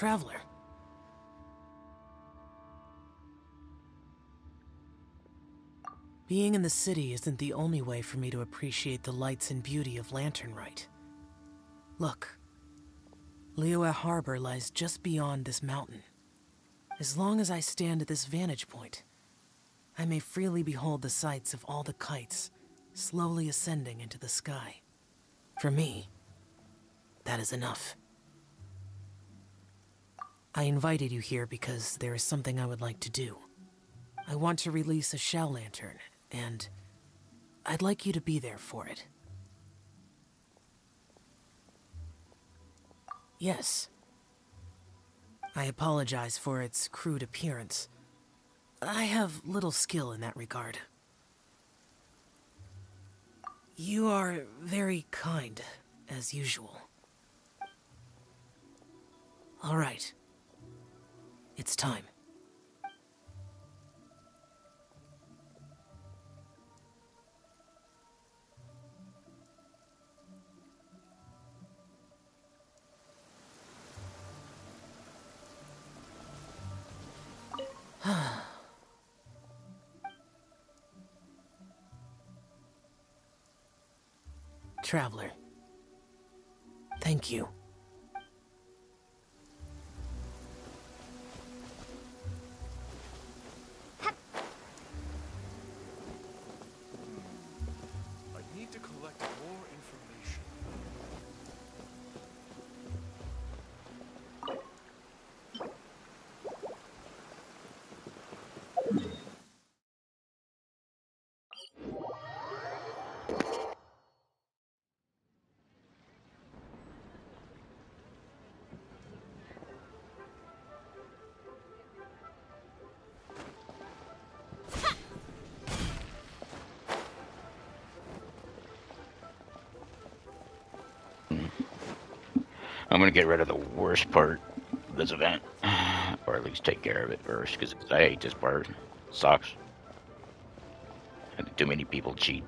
traveler. Being in the city isn't the only way for me to appreciate the lights and beauty of Lantern Rite. Look, Liyue Harbor lies just beyond this mountain. As long as I stand at this vantage point, I may freely behold the sights of all the kites slowly ascending into the sky. For me, that is enough. I invited you here because there is something I would like to do. I want to release a shell lantern, and I'd like you to be there for it. Yes. I apologize for its crude appearance. I have little skill in that regard. You are very kind, as usual. All right. It's time. Traveler. Thank you. I'm gonna get rid of the worst part of this event, or at least take care of it first, because I hate this part. sucks. I think too many people cheat.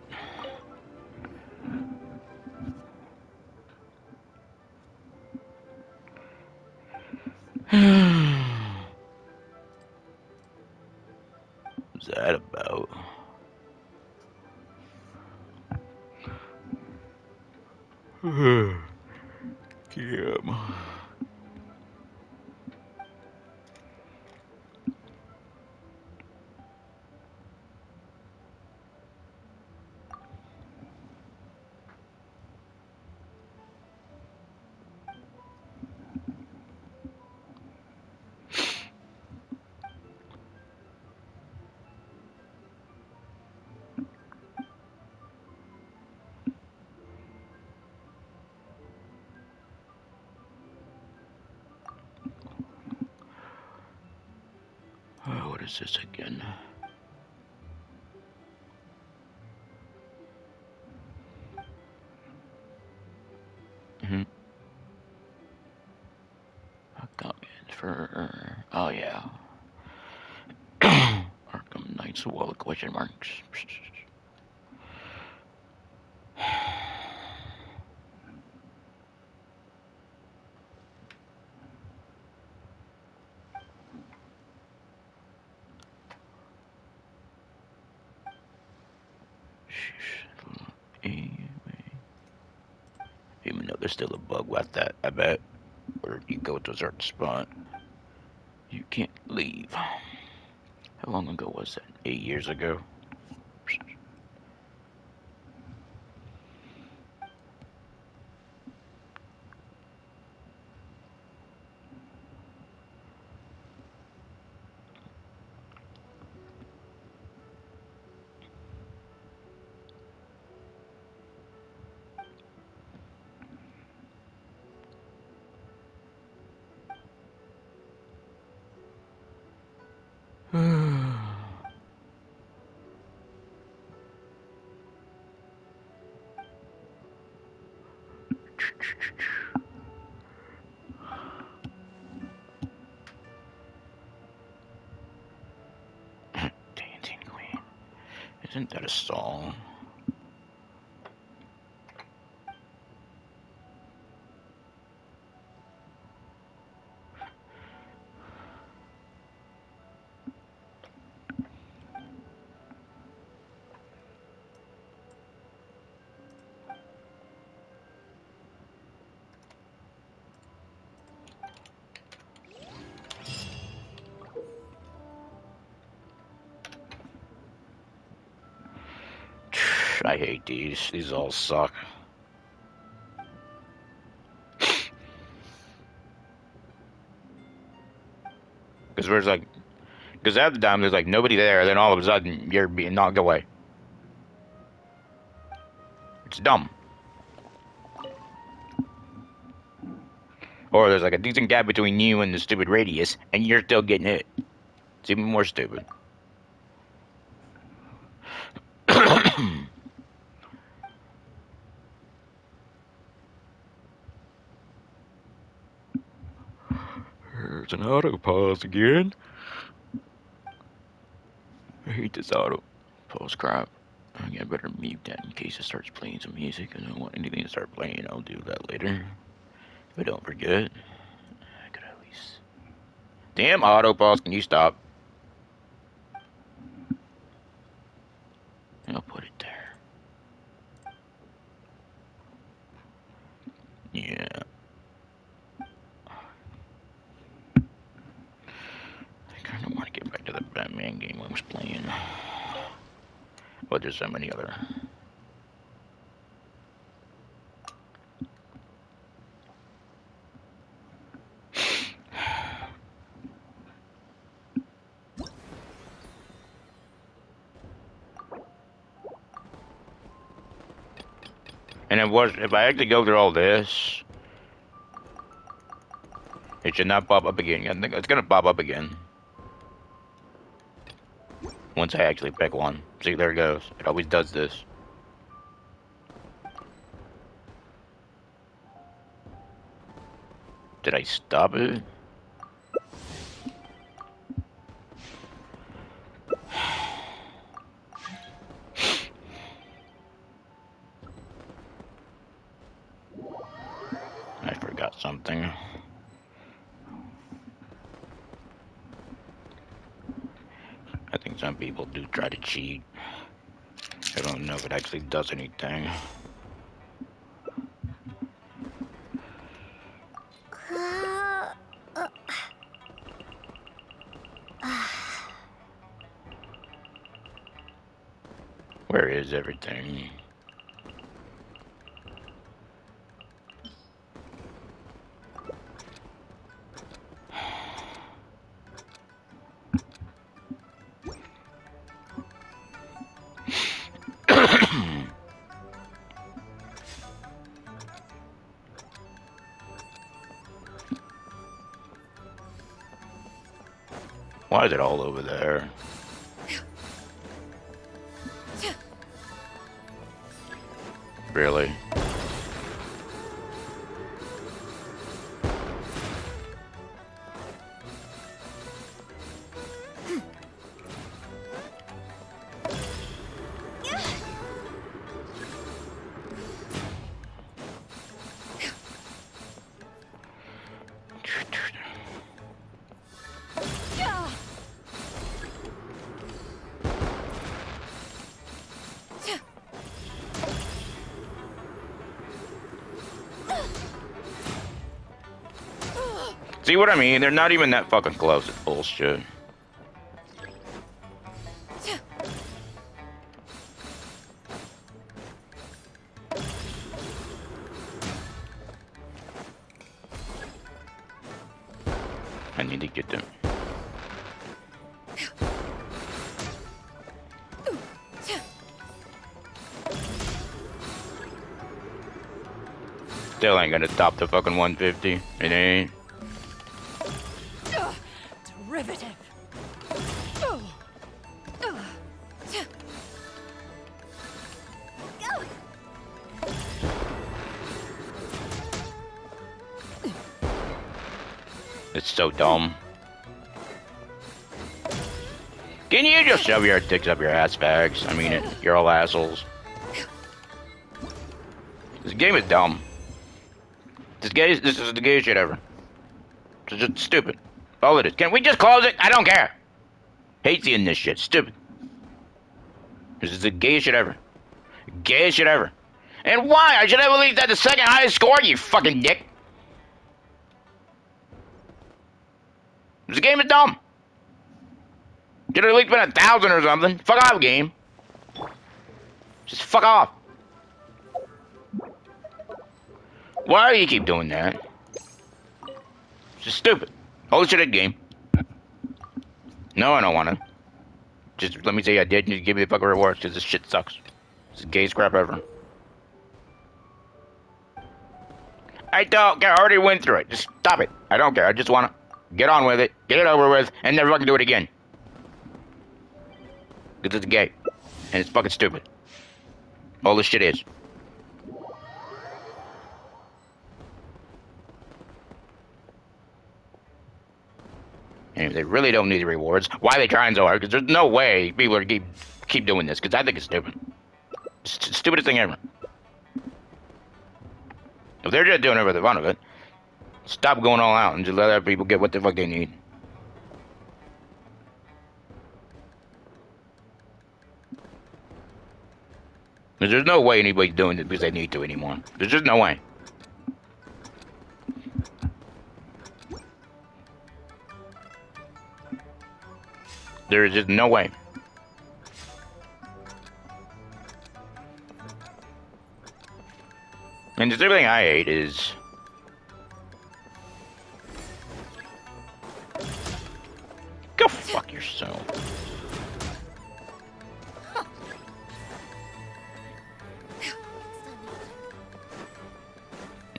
This again? hmm Comments for oh yeah. Arkham Knights Wall question marks. Even though there's that, I bet. Where you go to a certain spot, you can't leave. How long ago was that? Eight years ago? I hate these. These all suck. Because there's like, because at the time there's like nobody there, then all of a sudden you're being knocked away. It's dumb. Or there's like a decent gap between you and the stupid radius, and you're still getting hit. It's even more stupid. There's an auto pause again. I hate this auto pause crap. I better mute that in case it starts playing some music. I don't want anything to start playing. I'll do that later. I don't forget. I could at least. Damn auto pause, can you stop? I'll put it there. Yeah. I kind of want to get back to the Batman game I was playing. But so many other. And it was if I actually go through all this, it should not pop up again. I think it's gonna pop up again. Once I actually pick one. See, there it goes. It always does this. Did I stop it? People do try to cheat. I don't know if it actually does anything. Where is everything? All over there? See what I mean? They're not even that fucking close. It's bullshit. I need to get them. Still ain't gonna top the fucking 150. It ain't. Shove your dicks up your ass bags? I mean it. You're all assholes. This game is dumb. This gay this is the gayest shit ever. It's just stupid. All it is. Can we just close it? I don't care. Hate seeing this shit. Stupid. This is the gayest shit ever. Gayest shit ever. And why? I should have at least had the second highest score, you fucking dick. This game is dumb. Been a thousand or something. Fuck off, game. Just fuck off. Why do you keep doing that? It's just stupid. Hold shit game. No, I don't want to. Just let me say I did you give me the fucking rewards because this shit sucks. It's the gayest crap ever. I don't care. I already went through it. Just stop it. I don't care. I just want to get on with it, get it over with, and never fucking do it again. Because it's gay. And it's fucking stupid. All this shit is. And they really don't need the rewards. Why are they trying so hard? Because there's no way people are keep keep doing this. Because I think it's stupid. Stupidest thing ever. If they're just doing it for the fun of it, stop going all out and just let other people get what the fuck they need. There's no way anybody's doing it because they need to anymore. There's just no way. There is just no way. And just everything I ate is go fuck yourself.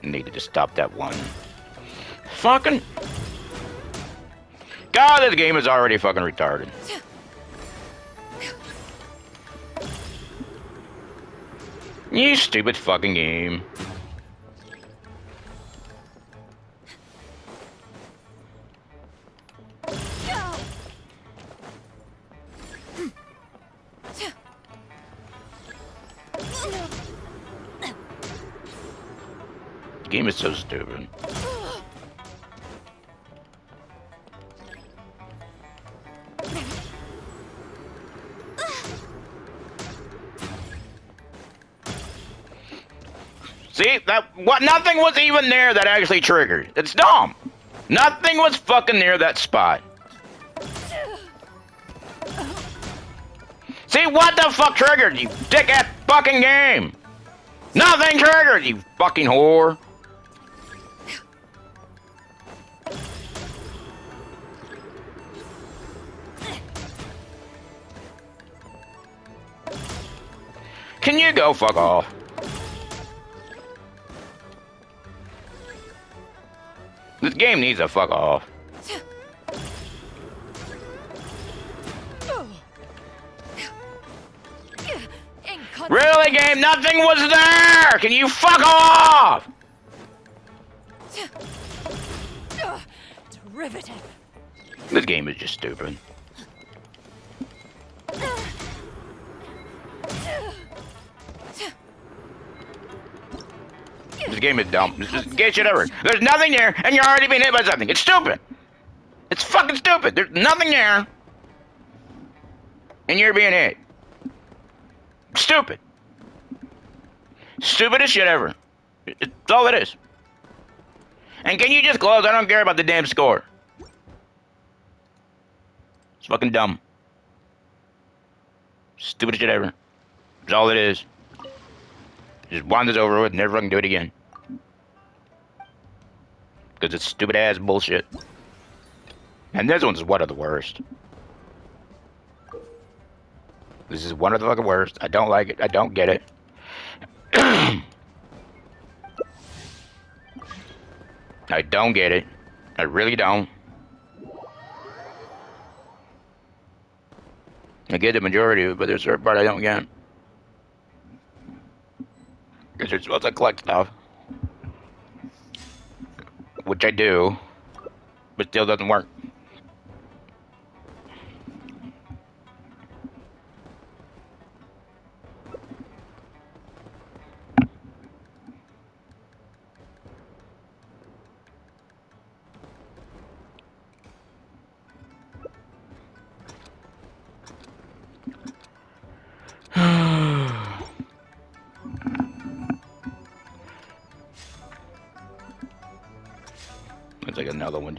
Needed to stop that one. Fucking. God, this game is already fucking retarded. You stupid fucking game. Is so stupid. See that what? Nothing was even there that actually triggered. It's dumb. Nothing was fucking near that spot. See what the fuck triggered you, dickhead fucking game? Nothing triggered you, fucking whore. Can you go fuck off? This game needs a fuck off. Really, game? Nothing was there! Can you fuck off? Riveting. This game is just stupid. This game is dumb. This is gay shit ever. There's nothing there, and you're already being hit by something. It's stupid. It's fucking stupid. There's nothing there, and you're being hit. Stupid. Stupidest shit ever. It's all it is. And can you just close? I don't care about the damn score. It's fucking dumb. Stupidest shit ever. It's all it is. Just wind this over with, never fucking do it again. Because it's stupid ass bullshit. And this one's one of the worst. This is one of the fucking worst. I don't like it. I don't get it. I don't get it. I really don't. I get the majority of it, but there's a certain part I don't get. Because you're supposed to collect stuff. Which I do. But still doesn't work.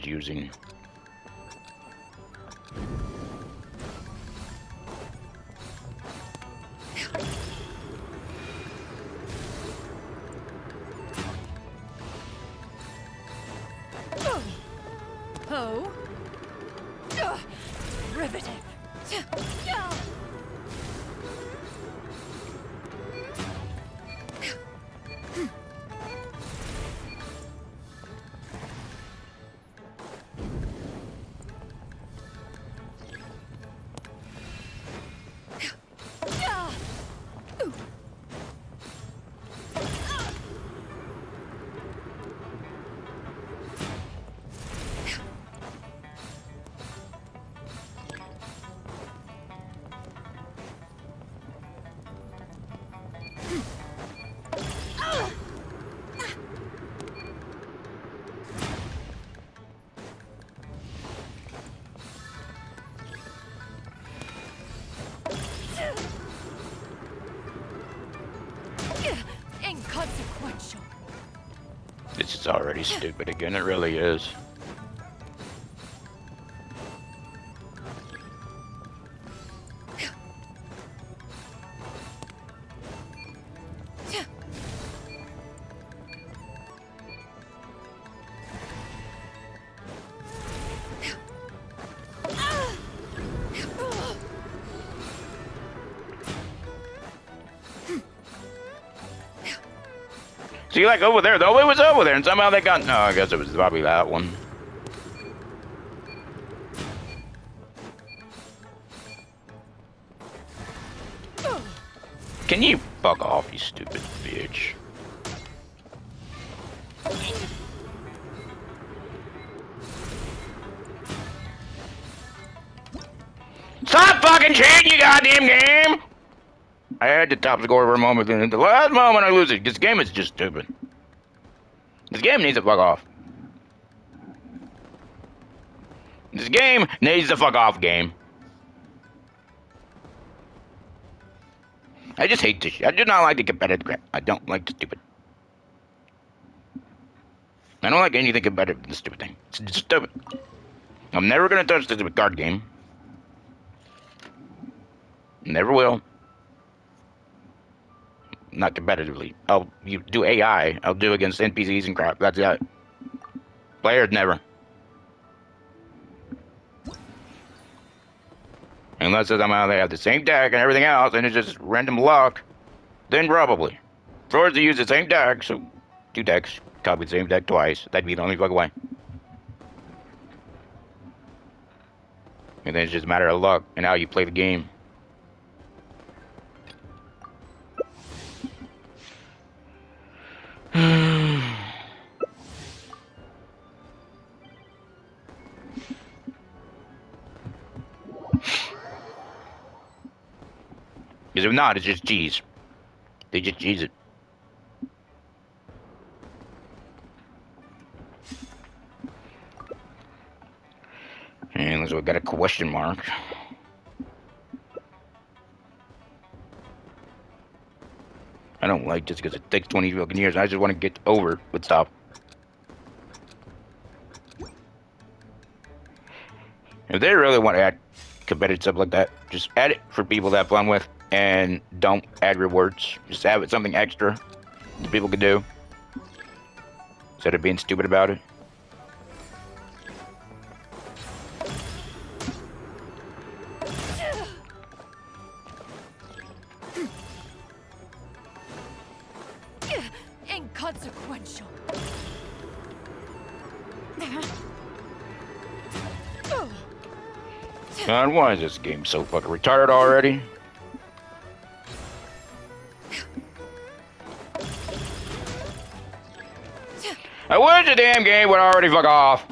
Using. Stupid again. It really is. See, like over there, though, it was over there, and somehow they got. No, I guess it was probably that one. Can you fuck off, you stupid bitch? Stop fucking cheating, you goddamn game! I had the top score for a moment, and at the last moment I lose it. This game is just stupid. This game needs to fuck off. This game needs to fuck off, game. I just hate this shit. I do not like the competitive crap. I don't like the stupid. I don't like anything competitive than the stupid thing. It's just stupid. I'm never gonna touch this card game. Never will. Not competitively. I'll you do AI. I'll do against NPCs and crap. That's it. Players never. Unless somehow they have the same deck and everything else, and it's just random luck, then probably. Forced to use the same deck, so two decks, copy the same deck twice. That'd be the only fucking way. And then it's just a matter of luck and how you play the game. Because if not, it's just G's. They just G's it. And let's we got a question mark. I don't like this because it takes 20 fucking years. I just want to get over with stuff. If they really want to add competitive stuff like that, just add it for people to have fun with and don't add rewards. Just have it something extra that people can do instead of being stupid about it. Inconsequential. God, why is this game so fucking retarded already? Damn game would already fuck off.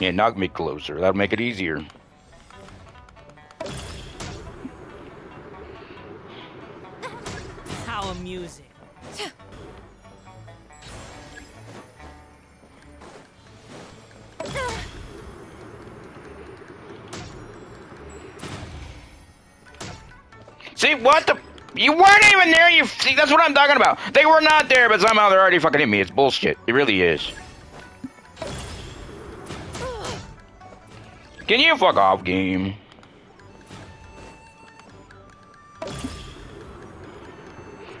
Yeah, knock me closer. That'll make it easier. How amusing. See what the? You weren't even there. You see? That's what I'm talking about. They were not there, but somehow they're already fucking hit me. It's bullshit. It really is. Can you fuck off, game?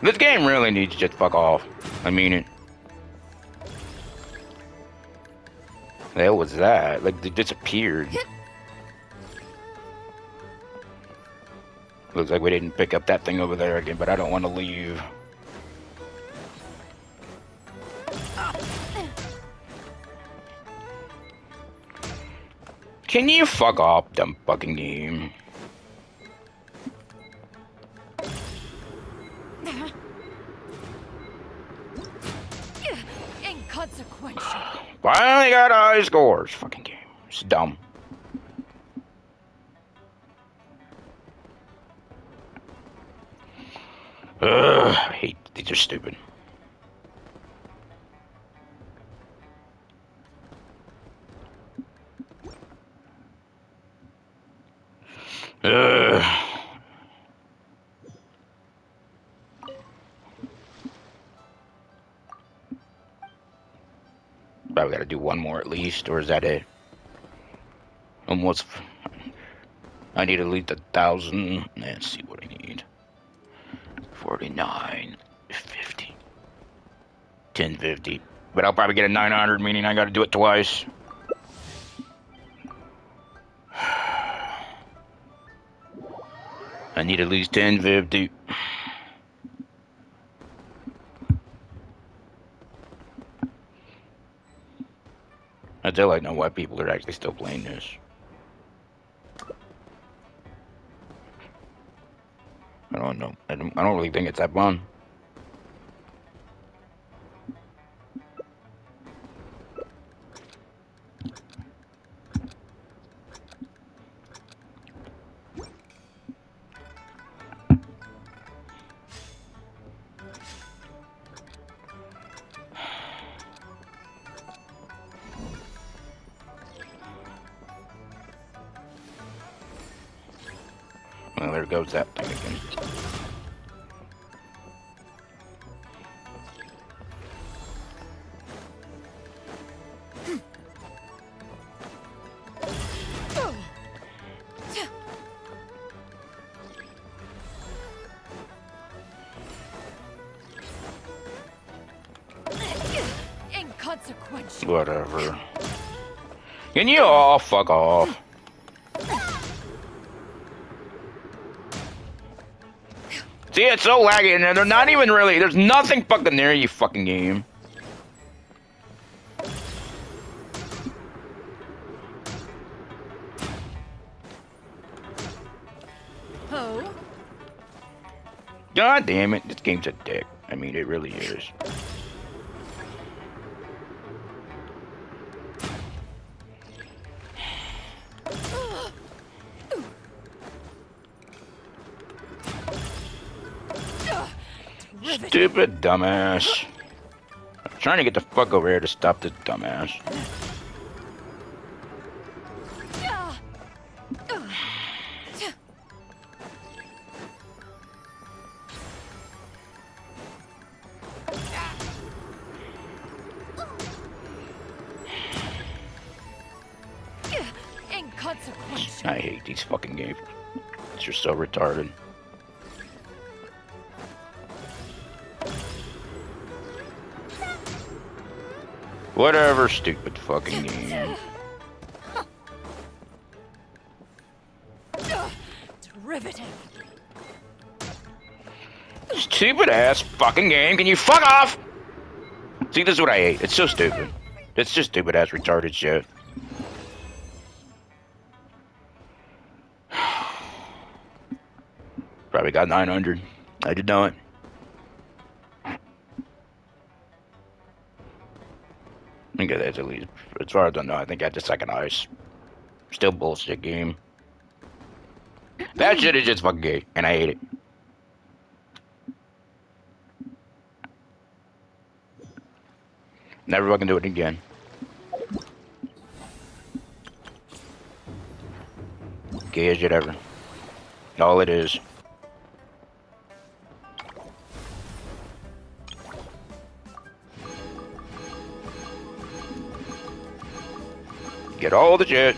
This game really needs to just fuck off. I mean it. The hell was that? Like, they disappeared. Looks like we didn't pick up that thing over there again, but I don't want to leave. Can you fuck off, dumb fucking game? Inconsequential. Finally got high scores. Fucking game. It's dumb. Ugh, I hate these are stupid. Ugh. Gotta do one more at least, or is that it? Almost. I need at least a thousand. Let's see what I need. 49, 50, 1050. But I'll probably get a 900, meaning I gotta do it twice. I need at least 1050. I still like know why people are actually still playing this. I don't know. I don't, I don't really think it's that fun. You fuck off? See, it's so laggy, and they're not even really. There's nothing fucking there, you fucking game. Oh? God damn it, this game's a dick. I mean, it really is. Stupid dumbass. I'm trying to get the fuck over here to stop this dumbass. I hate these fucking games. You're so retarded. Whatever, stupid fucking game. Derivative. Stupid ass fucking game. Can you fuck off? See, this is what I hate. It's so stupid. It's just stupid ass retarded shit. Probably got 900. I did not. That's at least, as far as I know, I think I had the second ice. Still bullshit game. That hmm. shit is just fucking gay, and I hate it. Never fucking do it again. Gay as shit ever. All it is. All the shit.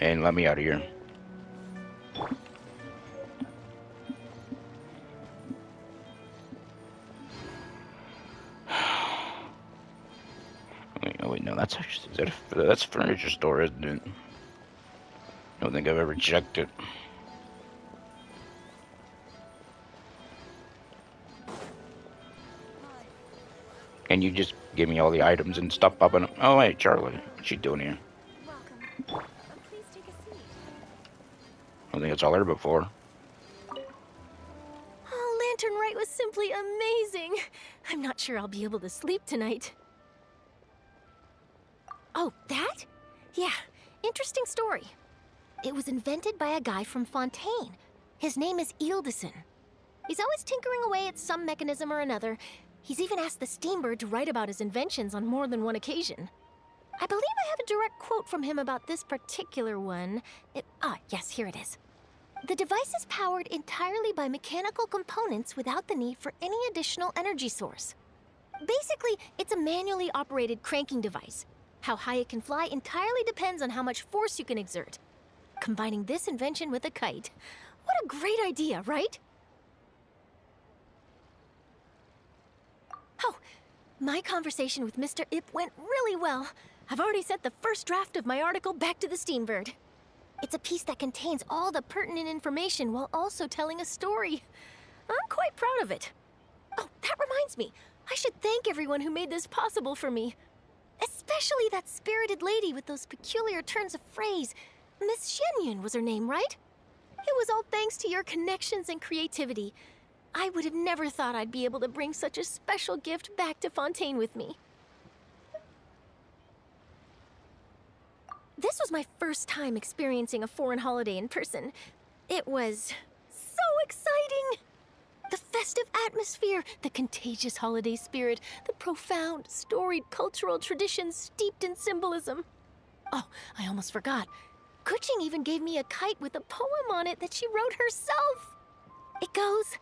And let me out of here. wait, oh wait, no, that's actually, that's furniture store, isn't it? I don't think I've ever checked it. Can you just give me all the items and stuff up and oh hey Charlie, what's she doing here? Welcome. Please take a seat. I think it's all there before. Oh, Lantern Rite was simply amazing. I'm not sure I'll be able to sleep tonight. Oh, that? Yeah, interesting story. It was invented by a guy from Fontaine. His name is Ealdison. He's always tinkering away at some mechanism or another. He's even asked the Steambird to write about his inventions on more than one occasion. I believe I have a direct quote from him about this particular one. It, ah, yes, here it is. The device is powered entirely by mechanical components without the need for any additional energy source. Basically, it's a manually operated cranking device. How high it can fly entirely depends on how much force you can exert. Combining this invention with a kite. What a great idea, right? Oh, my conversation with Mr. Ip went really well. I've already sent the first draft of my article back to the Steambird. It's a piece that contains all the pertinent information while also telling a story. I'm quite proud of it. Oh, that reminds me. I should thank everyone who made this possible for me. Especially that spirited lady with those peculiar turns of phrase. Miss Xianyun was her name, right? It was all thanks to your connections and creativity. I would have never thought I'd be able to bring such a special gift back to Fontaine with me. This was my first time experiencing a foreign holiday in person. It was so exciting! The festive atmosphere, the contagious holiday spirit, the profound, storied cultural traditions steeped in symbolism. Oh, I almost forgot. Keqing even gave me a kite with a poem on it that she wrote herself. It goes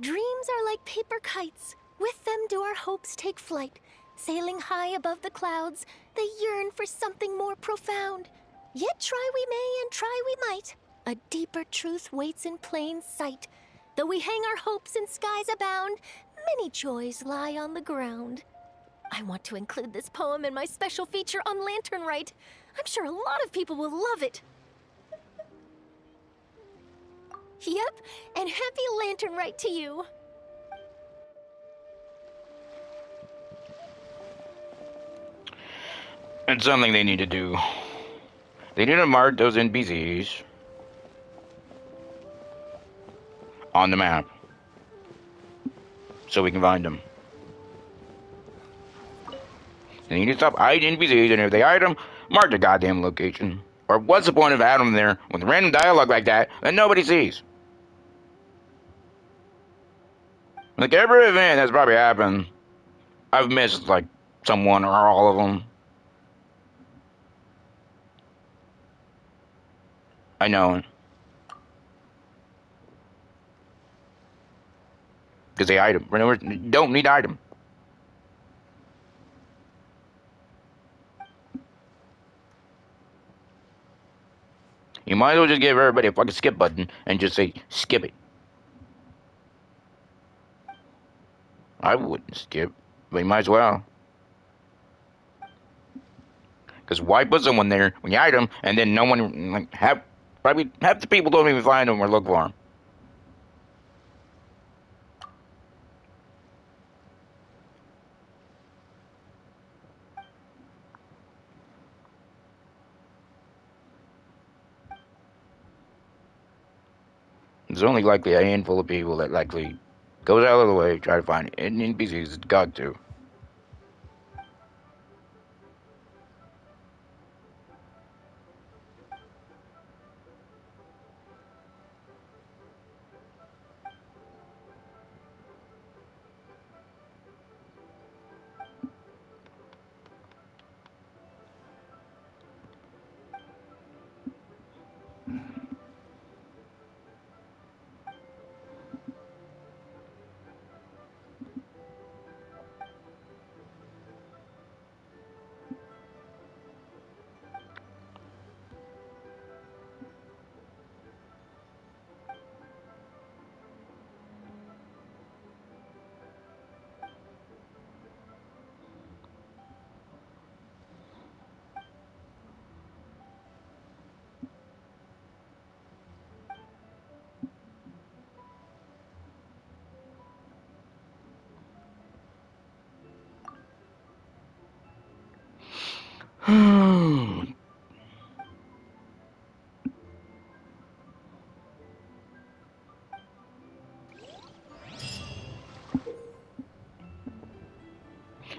Dreams are like paper kites. With them do our hopes take flight. Sailing high above the clouds, they yearn for something more profound. Yet try we may and try we might. A deeper truth waits in plain sight. Though we hang our hopes in skies abound, many joys lie on the ground. I want to include this poem in my special feature on Lantern Rite. I'm sure a lot of people will love it. Yep, and happy Lantern Rite to you. It's something they need to do. They need to mark those NPCs on the map so we can find them. They need to stop hiding NPCs, and if they hide them, mark the goddamn location. Or what's the point of having them there with random dialogue like that that nobody sees? Like every event that's probably happened, I've missed like someone or all of them. I know. Because they item. Don't need item. You might as well just give everybody a fucking skip button and just say skip it. I wouldn't skip, but you might as well. Because why put someone there when you item and then no one like have probably half the people don't even find them or look for them. There's only likely a handful of people that likely goes out of the way to try to find. And NPCs, it's got to.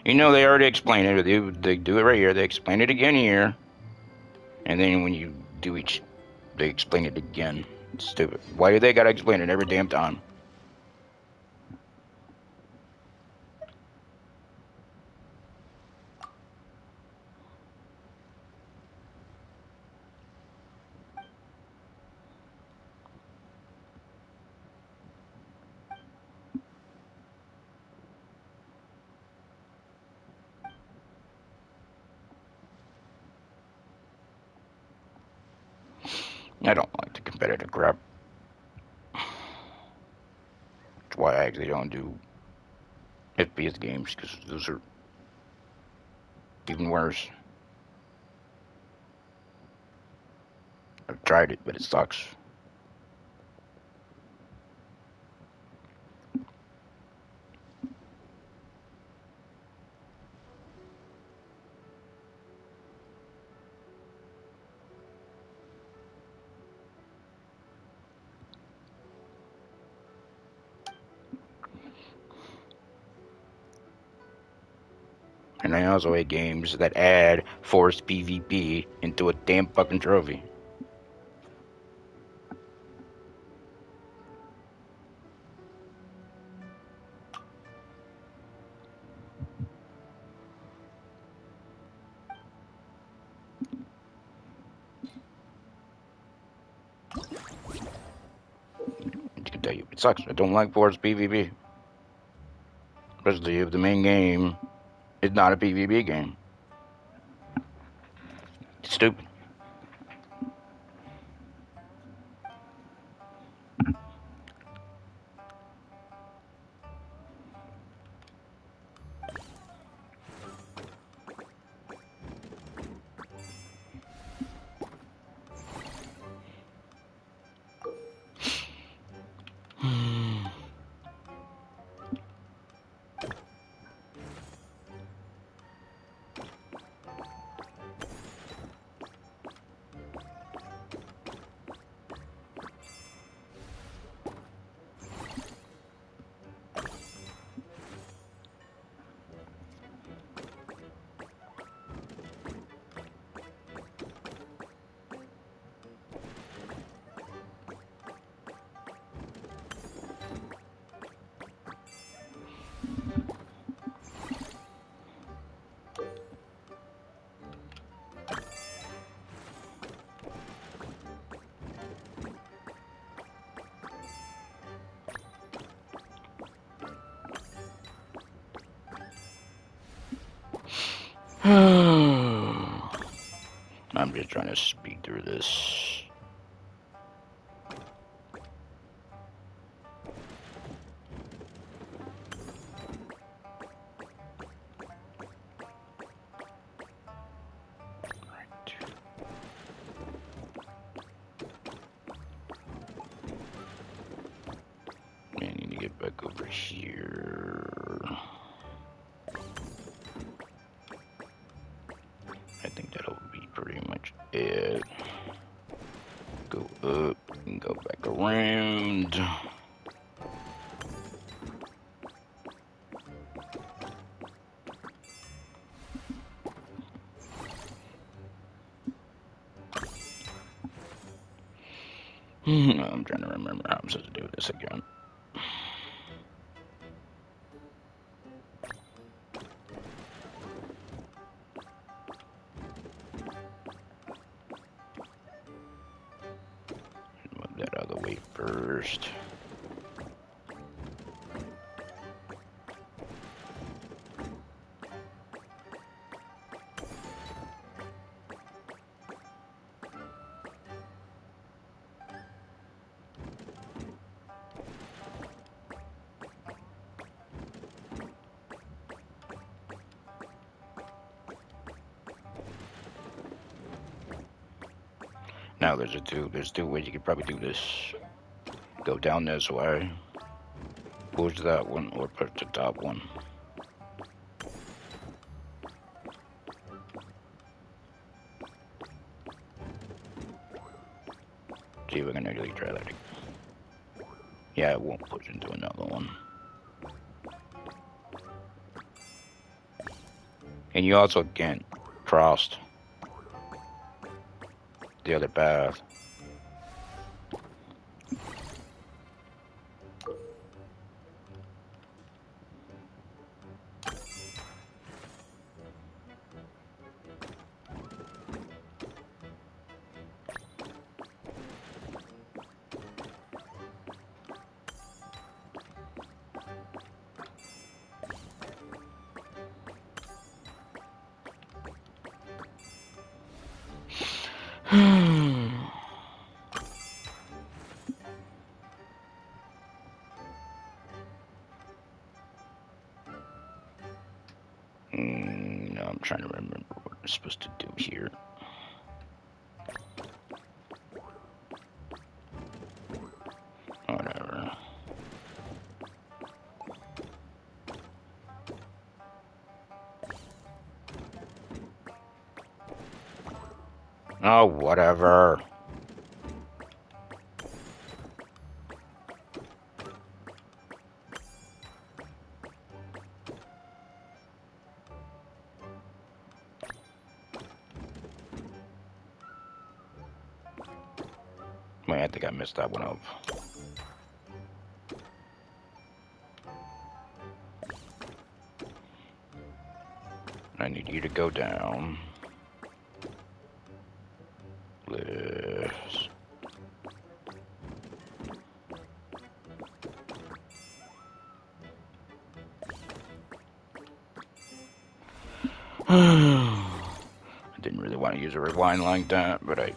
You know, they already explained it. They, they do it right here. They explain it again here. And then when you do each, they explain it again. It's stupid. Why do they gotta explain it every damn time? I don't like the competitive crap. That's why I actually don't do FPS because those are even worse. I've tried it, but it sucks. I games that add forced PvP into a damn fucking trophy. It sucks. I don't like forced PvP. Especially if the main game is not a PvP game. It's stupid. I'm trying to remember how I'm supposed to do this again. there's a two there's two ways you could probably do this. Go down this way, push that one or push the top one. See if we can actually try that. Yeah, it won't push into another one. And you also can't trust the other path. Mm, no, I'm trying to remember what I'm supposed to do here. Oh, whatever. Wait, I think I messed that one up. I need you to go down. Rewind like that, but I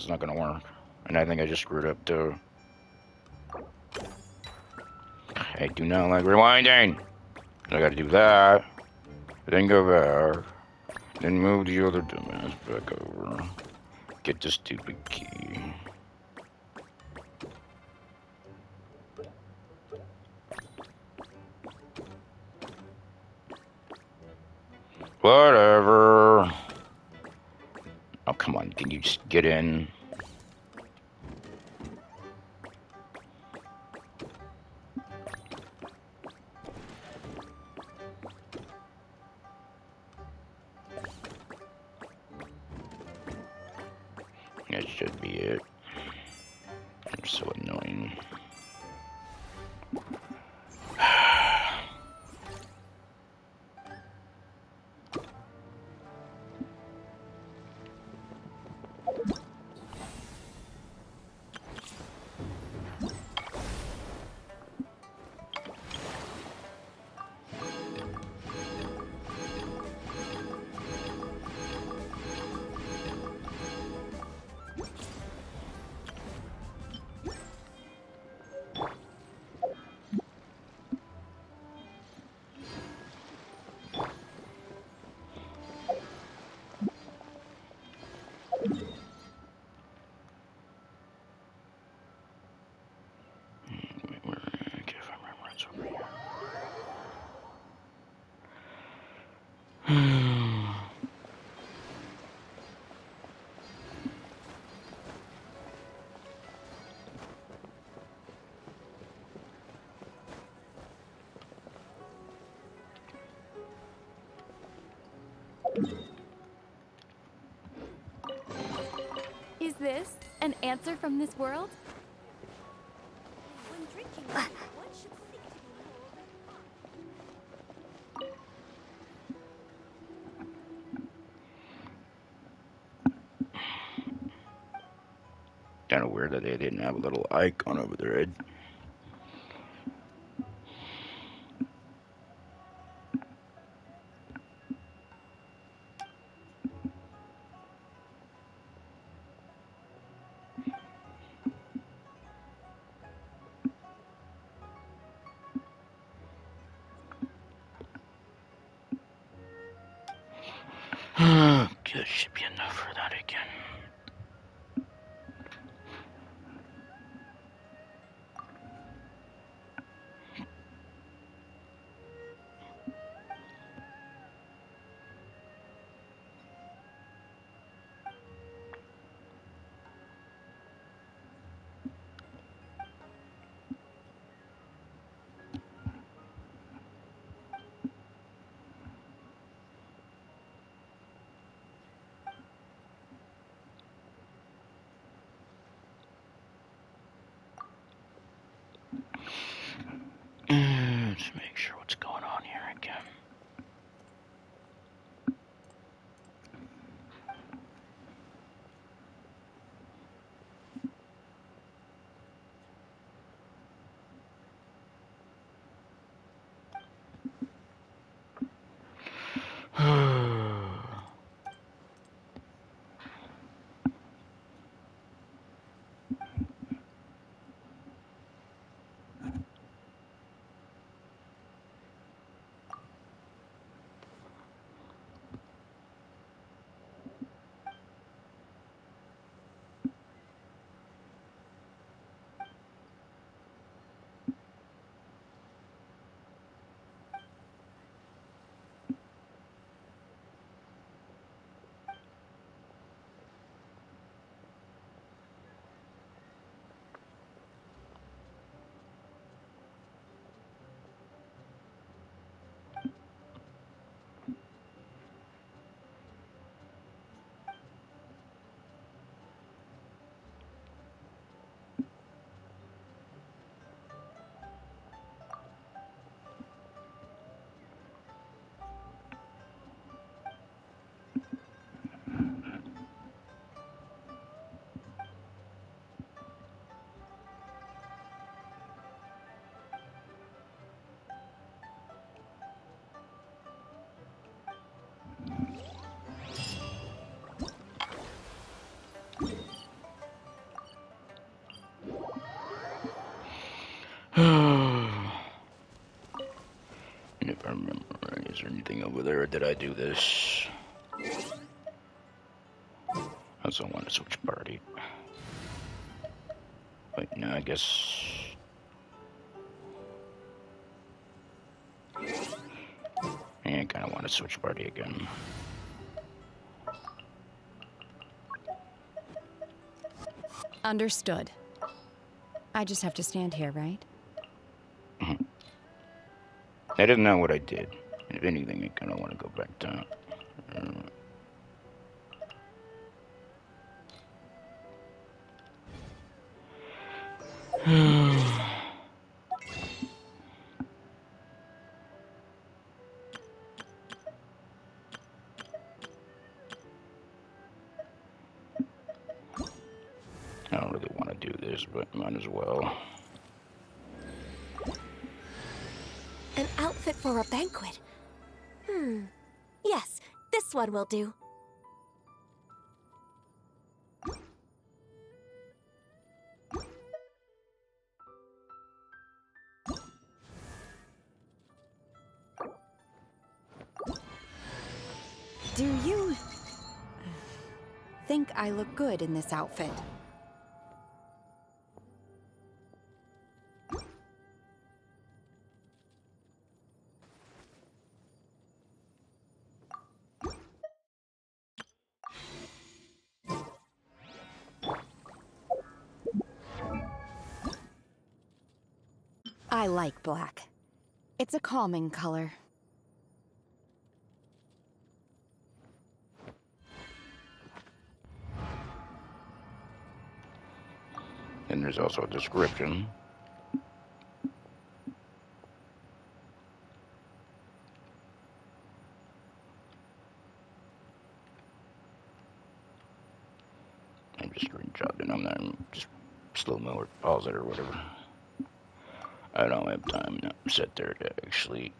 that's not gonna work. And I think I just screwed up too. I do not like rewinding. I gotta do that. Then go back. Then move the other dumbass back over. Get the stupid key. Get in? This an answer from this world? When drinking, uh. one should seek to be more weird that they didn't have a little icon over their head. Anything over there? Did I do this? I also want to switch party. Wait, no, I guess. Yeah, I kind of want to switch party again. Understood. I just have to stand here, right? Mm-hmm. I didn't know what I did. If anything, I kind of want to go back down. Will do. Do you think I look good in this outfit? Like black. It's a calming color. And there's also a description. I'm just screenshotting. I'm not I'm just slow mo or pause it or whatever. I don't have time to sit there to actually.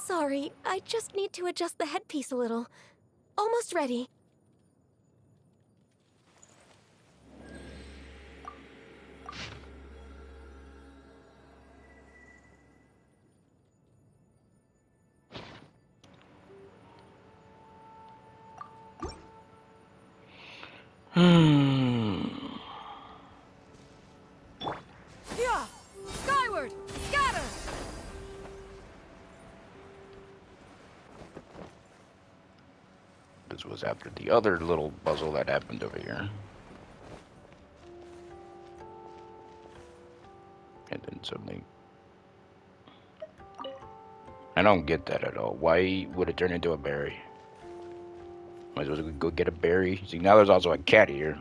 Sorry, I just need to adjust the headpiece a little. Almost ready. After the other little puzzle that happened over here. And then suddenly. I don't get that at all. Why would it turn into a berry? Might as well go get a berry. See, now there's also a cat here.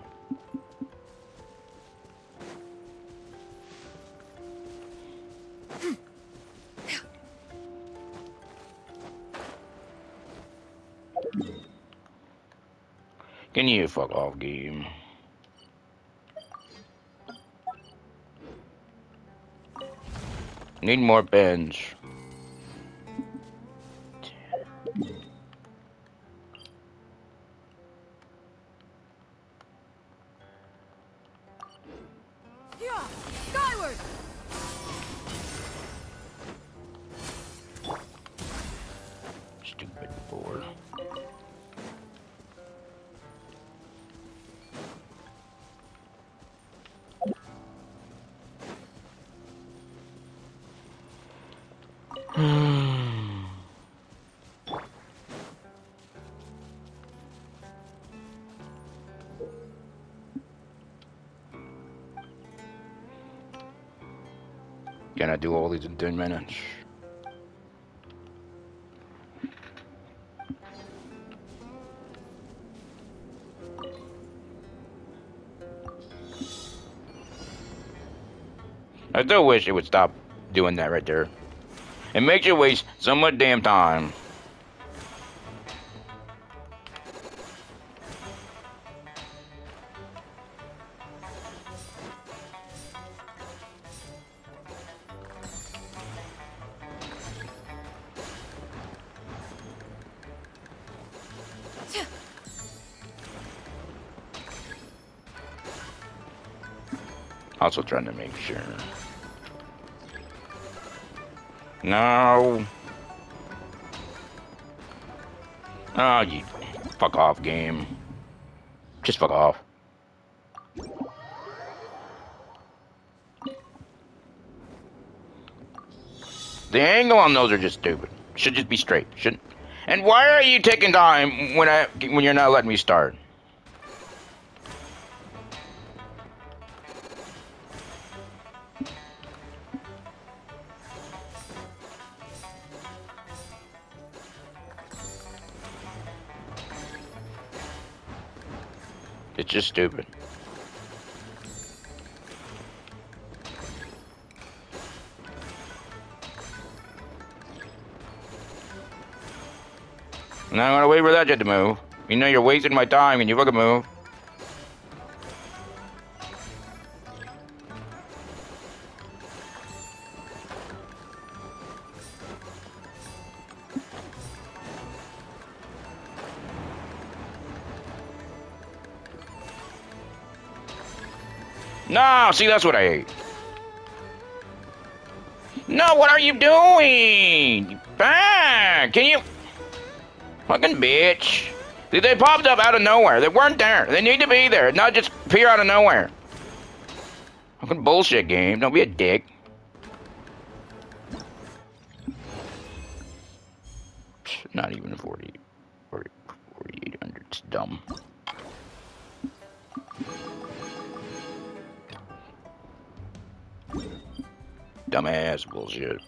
Can you fuck off, game? Need more pens. I do all these in 10 minutes? I still wish it would stop doing that right there. It makes you waste so much damn time. Also trying to make sure. No. Oh, ah, you fuck off, game. Just fuck off. The angle on those are just stupid. Should just be straight. shouldn't? And why are you taking time when I when you're not letting me start? Stupid. Now I'm gonna wait for that jet to move. You know you're wasting my time and you fucking move. No, see that's what I hate. No, what are you doing? Back! Can you Fucking bitch. They popped up out of nowhere. They weren't there. They need to be there, not just appear out of nowhere. Fucking bullshit game. Don't be a dick. you.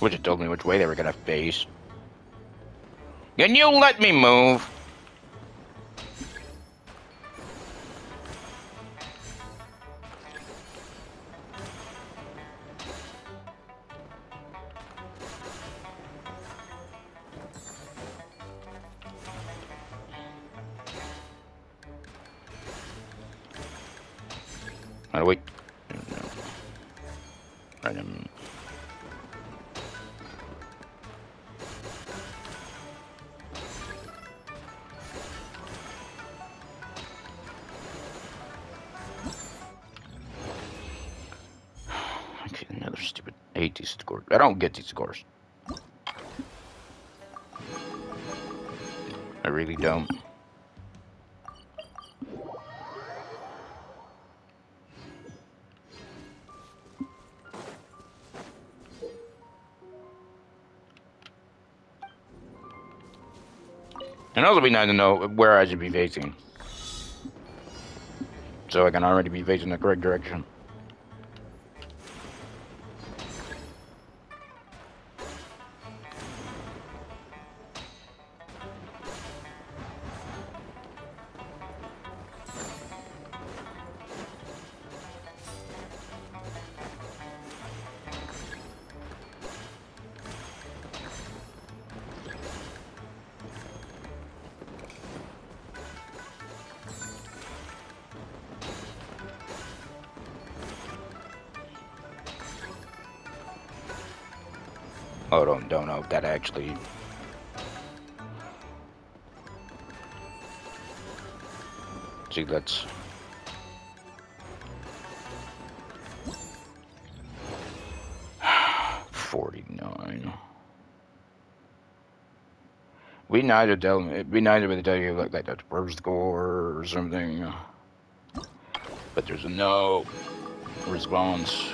Would told me which way they were gonna face. Can you let me move? Don't get these scores. I really don't. And also be nice to know where I should be facing. So I can already be facing the correct direction. Know that actually... See, that's... Forty-nine. We neither tell me. We neither would tell you like, like that's first score or something. But there's no response.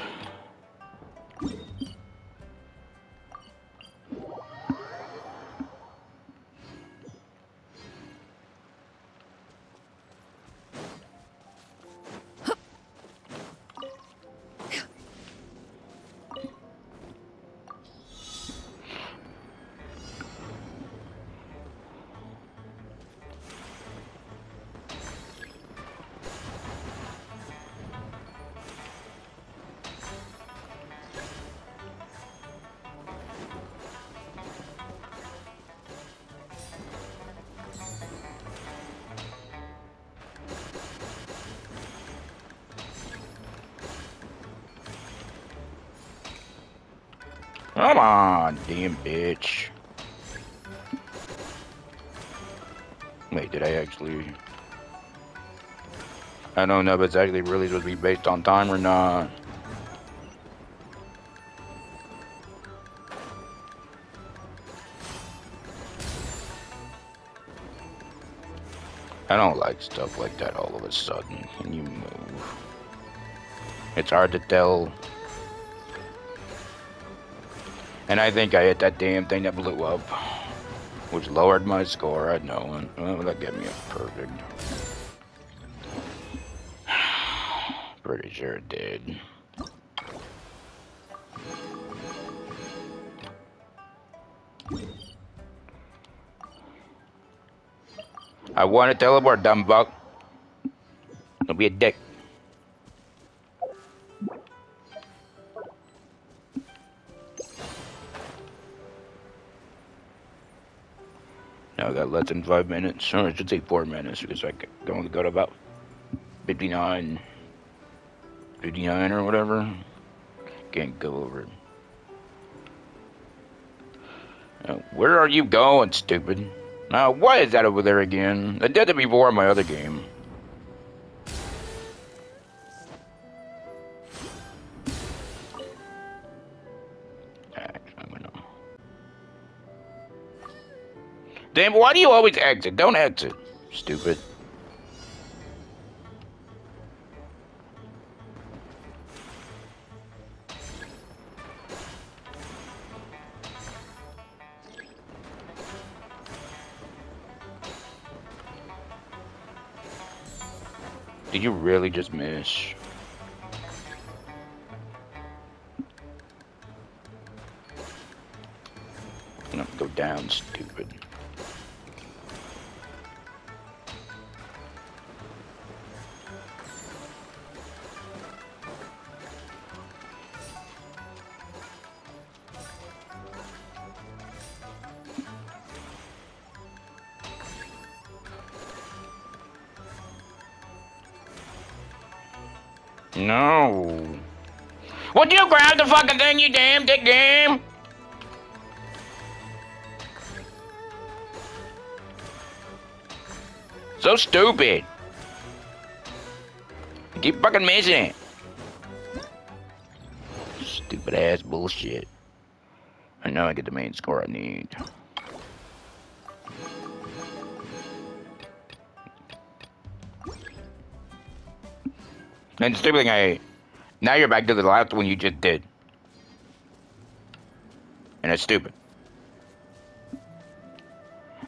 I don't know if it's actually really supposed to be based on time or not. I don't like stuff like that all of a sudden. Can you move? It's hard to tell and I think I hit that damn thing that blew up. Which lowered my score, I know. Well, that gave me a perfect. Pretty sure it did. I want to teleport, dumb buck. Don't be a dick. Now I got less than five minutes. Or it should take four minutes because I can only go to about 59, 59 or whatever. Can't go over it. Now, where are you going, stupid? Now, why is that over there again? I did it before in my other game. Damn, why do you always exit? Don't exit, stupid. Did you really just miss? I'm gonna go down, stupid. Would you grab the fucking thing, you damn dick game? So stupid. I keep fucking missing it. Stupid ass bullshit. I know I get the main score I need. And stupid thing I now you're back to the last one you just did. And it's stupid.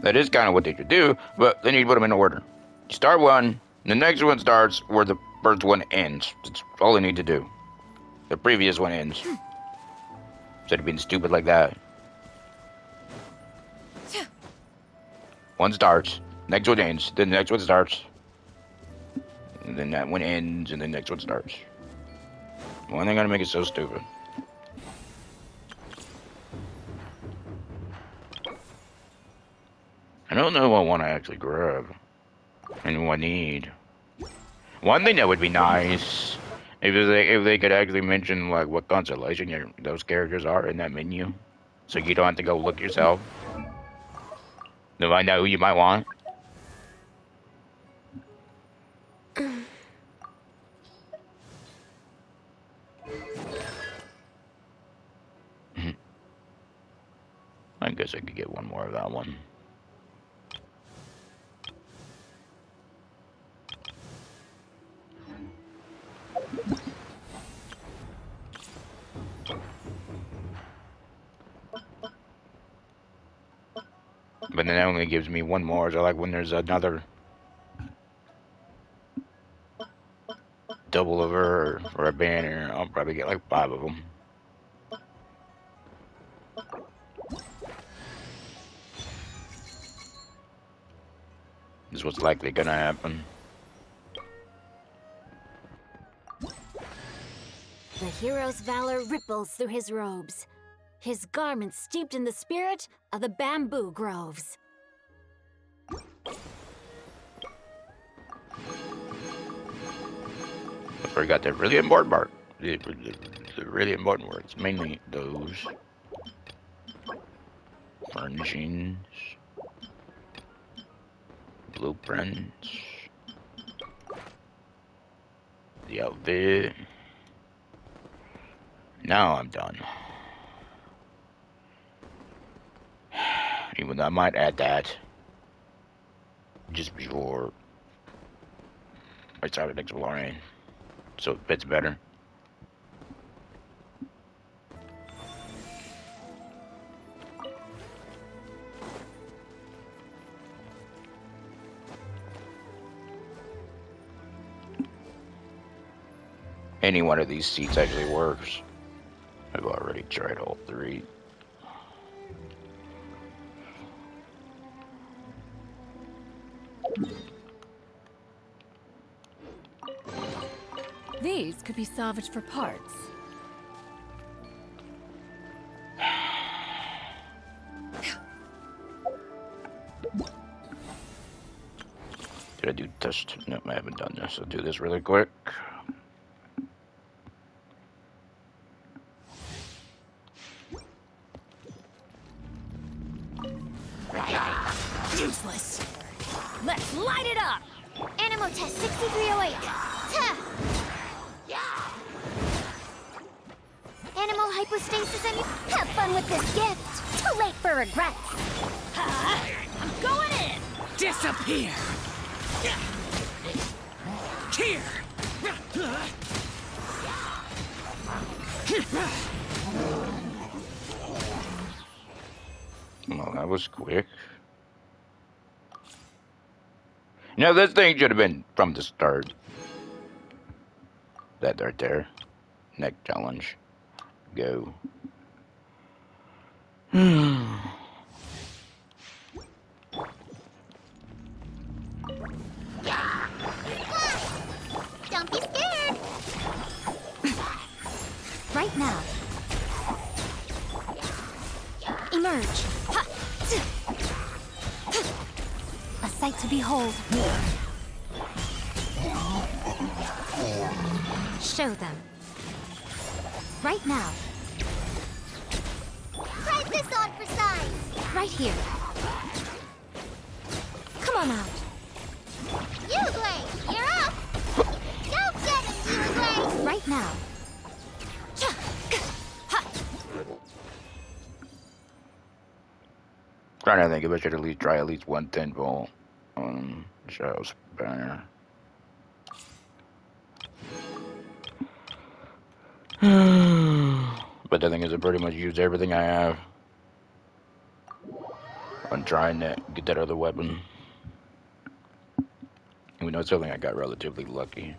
That is kind of what they should do, but then you put them in order. You start one, the next one starts where the first one ends. That's all they need to do. The previous one ends. Instead of being stupid like that. One starts, next one ends, then the next one starts. And then that one ends, and then the next one starts. Why they gonna make it so stupid? I don't know what one I actually grab. And what I need. One thing that would be nice if they if they could actually mention like what constellation your, those characters are in that menu, so you don't have to go look yourself to find out who you might want. Guess I could get one more of that one. But then that only gives me one more, so like when there's another double of her or a banner, I'll probably get like five of them. Is what's likely gonna happen. The hero's valor ripples through his robes, his garments steeped in the spirit of the bamboo groves. I forgot the really important part. The, the, the really important words, mainly those furnishings, blueprints, the outfit. Now I'm done. Even though I might add that just before I started exploring so it fits better. Any one of these seats actually works. I've already tried all three. These could be salvaged for parts. Did I do test? No, I haven't done this. I'll do this really quick. This thing should have been from the start. That right there. Neck challenge. Go. behold. Show them. Right now. Try this on for size. Right here. Come on out. Uglay, you're up. Go get it, Uglay. Right now. Cha! Ha! Trying to think if I should at least try at least one ten ball on Charles Banner. but the thing is, I pretty much used everything I have on trying to get that other weapon. Even know it's something I got relatively lucky.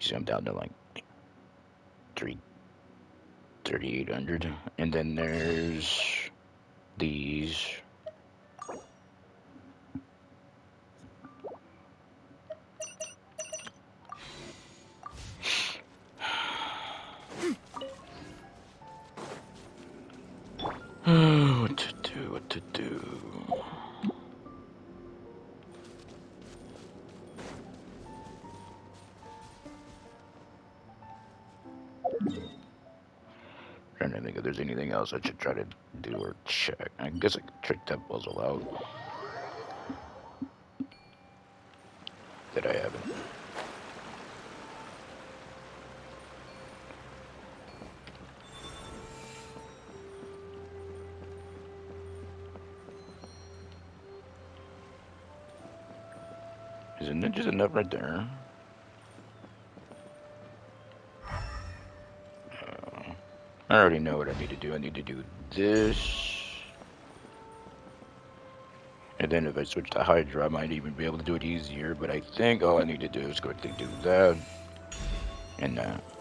See, I'm down to like three, 3,800. And then there's these. Else I should try to do or check. I guess I could check that puzzle out. That I haven't. Isn't it just enough right there? I already know what I need to do. I need to do this. And then if I switch to Hydro, I might even be able to do it easier. But I think all I need to do is go quickly do that. And that. There's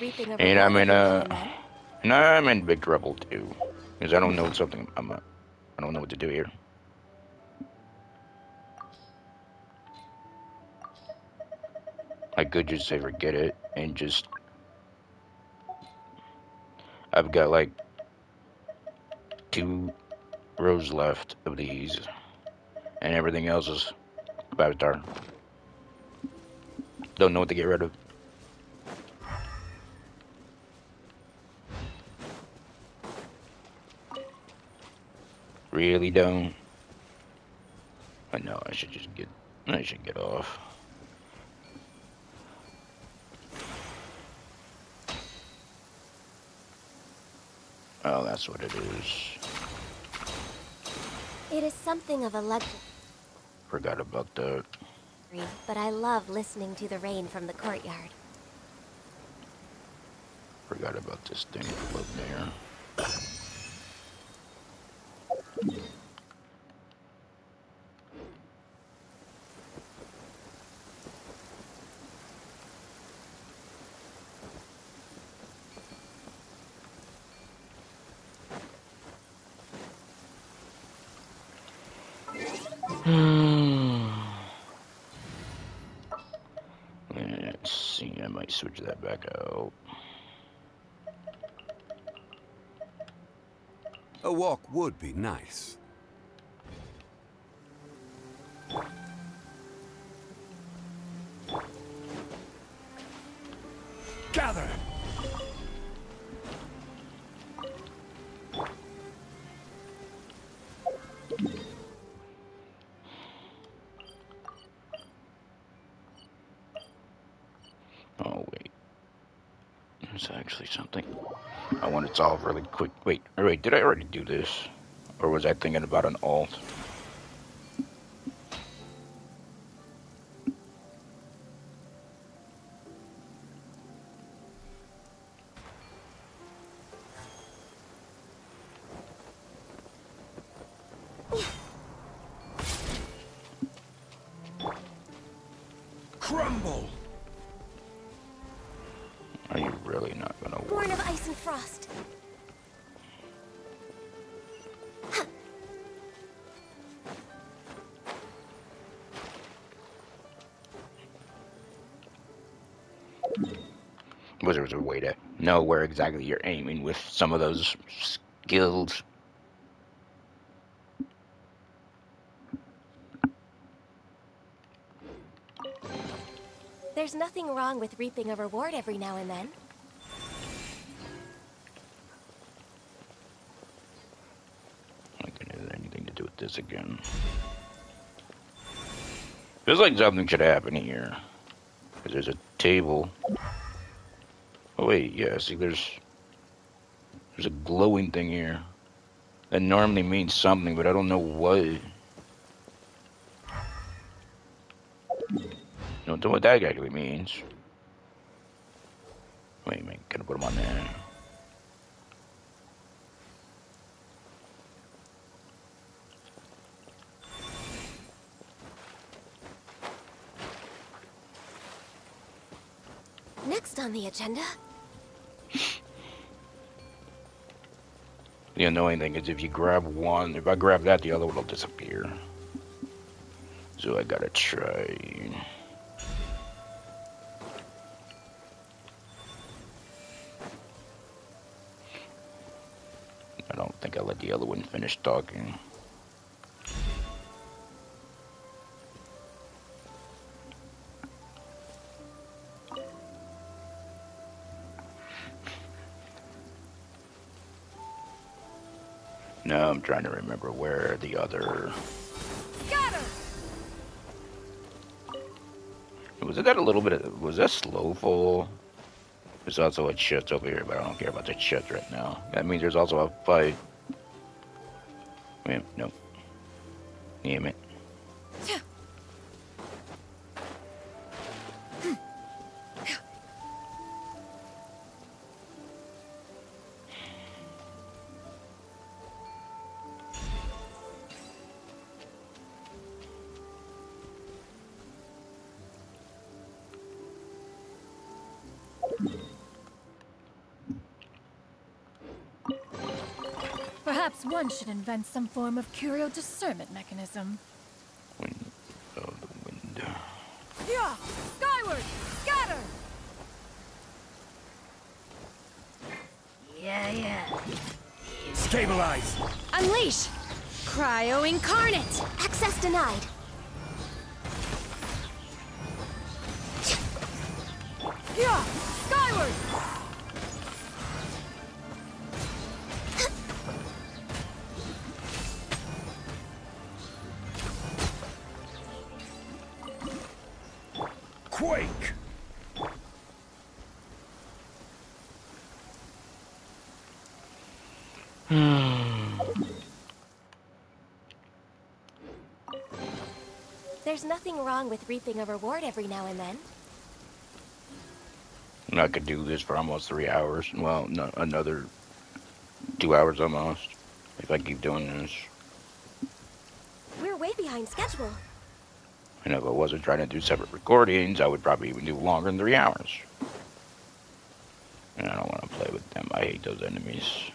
reaping And I'm in a... No, I'm in big trouble too. Because I don't know something. I'm a, I don't know what to do here. I could just say forget it and just. I've got like two rows left of these, and everything else is about there. Don't know what to get rid of. Really don't. I know I should just get. I should get off. Oh, that's what it is. It is something of a luxury, Forgot about that. but I love listening to the rain from the courtyard. Forgot about this thing up there. Let's see, I might switch that back out. A walk would be nice. Something I want to solve really quick. Wait, wait, did I already do this? Or was I thinking about an alt? Suppose there was a way to know where exactly you're aiming with some of those skills. There's nothing wrong with reaping a reward every now and then. Like it has anything to do with this again. Feels like something should happen here. Because there's a table. Wait, yeah, see there's there's a glowing thing here. That normally means something, but I don't know what. Don't know what that actually means. Wait a minute, gotta put him on there. Next on the agenda, The annoying thing is if you grab one, if I grab that, the other one will disappear. So I gotta try. I don't think I let the other one finish talking. I'm trying to remember where the other. Scatter! Was it that a little bit? Of, was that slow fall? There's also a chest over here, but I don't care about the chest right now. That means there's also a fight. Should invent some form of curio discernment mechanism. Wind of the wind. Yeah! Skyward! Scatter! Yeah, yeah. Stabilize! Unleash! Cryo Incarnate! access denied. There's nothing wrong with reaping a reward every now and then. I could do this for almost three hours. Well, no, another two hours almost. If I keep doing this. We're way behind schedule. And if I wasn't trying to do separate recordings, I would probably even do longer than three hours. And I don't want to play with them. I hate those enemies.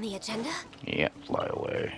On the agenda, Yeah, fly away.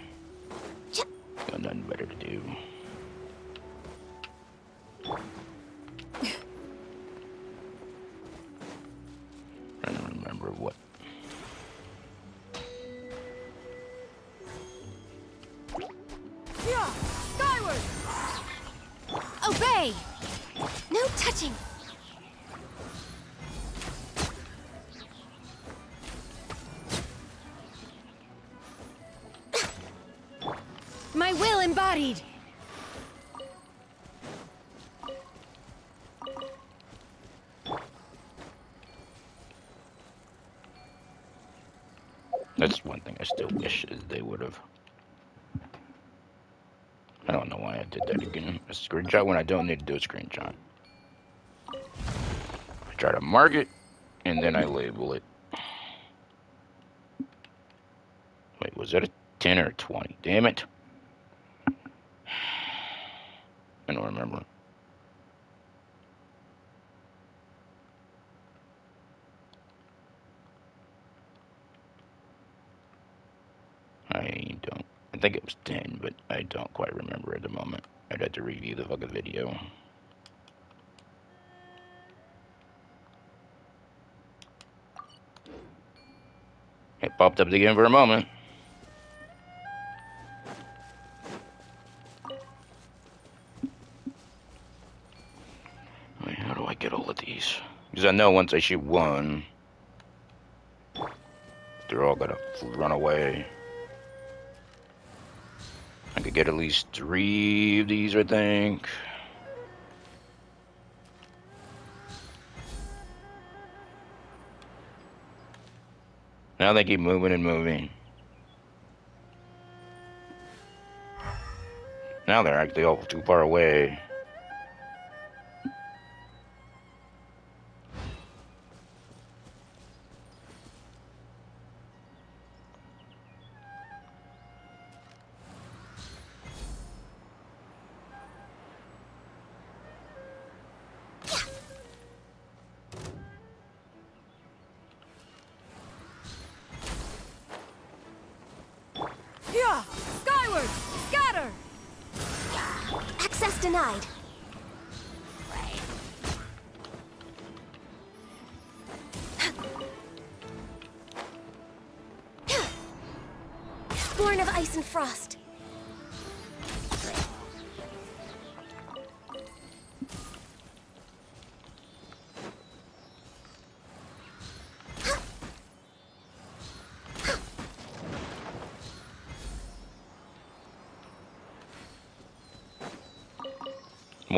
Still wish is they would have. I don't know why I did that again. A screenshot when I don't need to do a screenshot. I try to mark it, and then I label it. Wait, was it a 10 or a 20? Damn it. I don't remember. I don't. I think it was 10, but I don't quite remember at the moment. I'd have to review the fucking video. It popped up again for a moment. Wait, how do I get all of these? Because I know once I shoot one, they're all gonna run away. Get at least three of these, I think. Now they keep moving and moving. Now they're actually all too far away.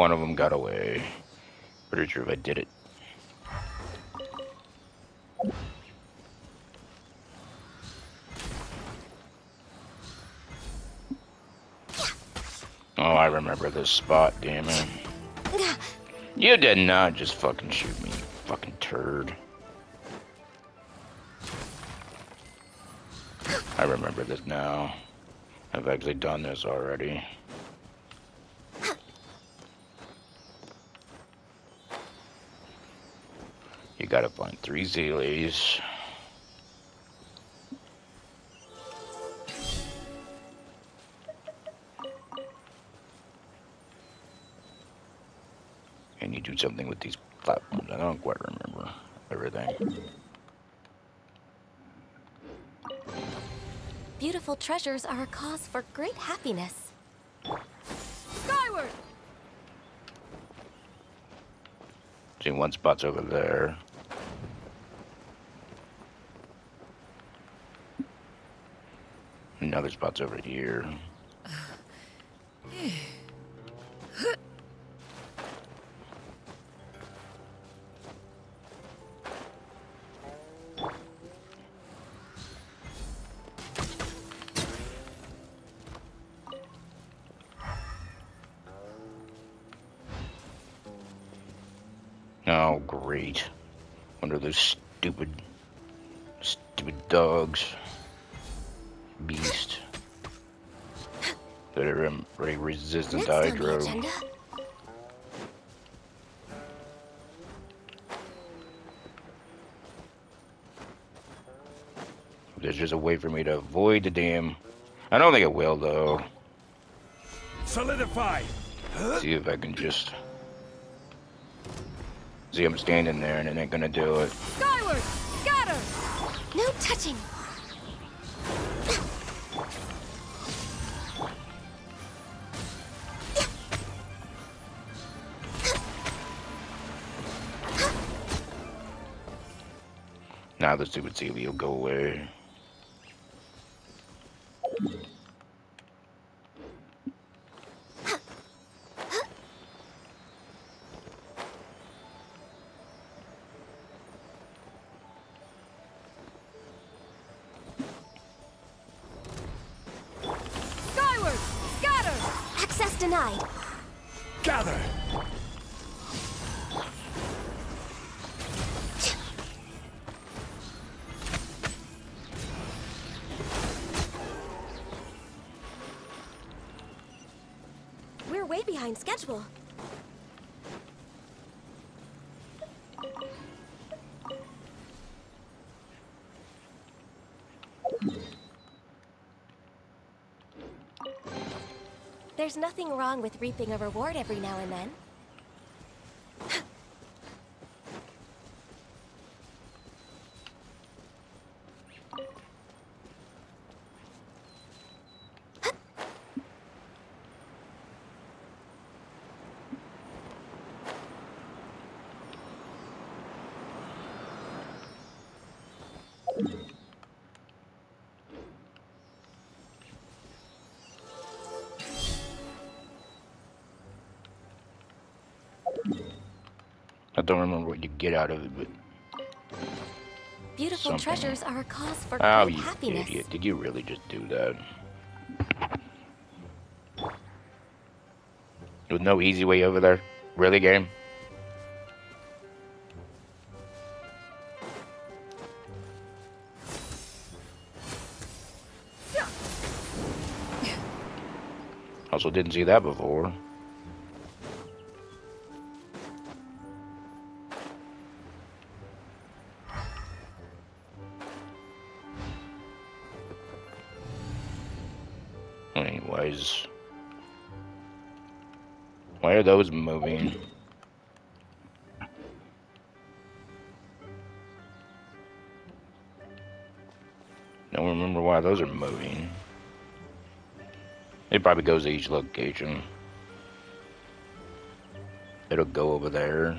One of them got away. Pretty sure if I did it. Oh, I remember this spot, damn it. You did not just fucking shoot me, you fucking turd. I remember this now. I've actually done this already. You gotta find three Seelies. And you do something with these platforms. I don't quite remember everything. Beautiful treasures are a cause for great happiness. Skyward! See, one spot's over there. Another spot's over here. A way for me to avoid the dam. I don't think it will, though. Solidify! See if I can just. See, I'm standing there and it ain't gonna do it. Skyward! Scatter! no touching. Now the stupid Seelie will go away. There's nothing wrong with reaping a reward every now and then. Don't remember what you get out of it, but Beautiful Something. treasures are a cause for oh, great you happiness. idiot! Did you really just do that? With no easy way over there? Really, game? Also didn't see that before. Those moving? Don't remember why those are moving. It probably goes to each location. It'll go over there.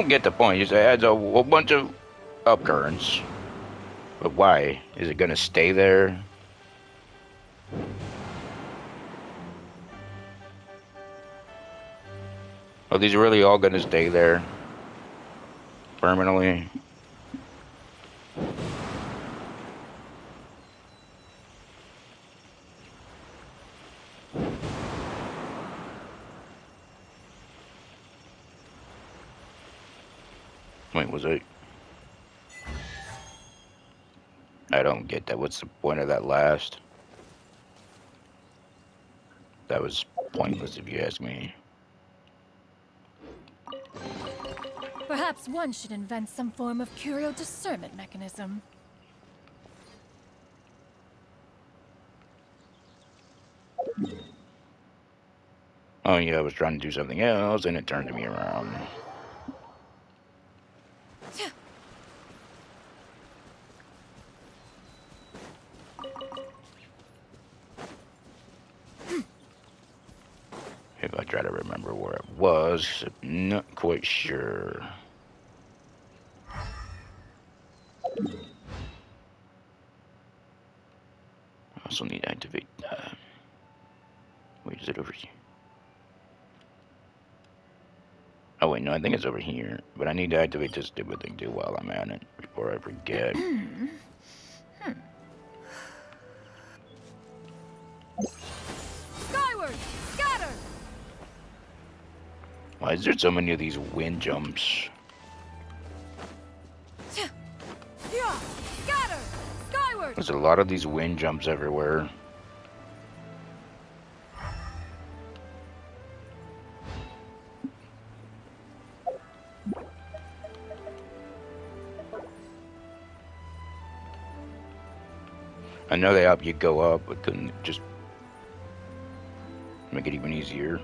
Don't get the point. It adds a whole bunch of occurrence. But why? Is it gonna stay there? Are these really all gonna stay there? Permanently? Wait, was it? I don't get that. What's the point of that last? That was pointless if you ask me. Perhaps one should invent some form of curio discernment mechanism. Oh yeah, I was trying to do something else and it turned me around. If I try to remember where it was, I'm not quite sure. I also need to activate. Uh, wait, is it over here? Oh wait, no, I think it's over here. But I need to activate this stupid thing too while I'm at it before I forget. Why is there so many of these wind jumps? Yeah! Scatter! Skyward! There's a lot of these wind jumps everywhere. I know they help you go up, but couldn't just make it even easier?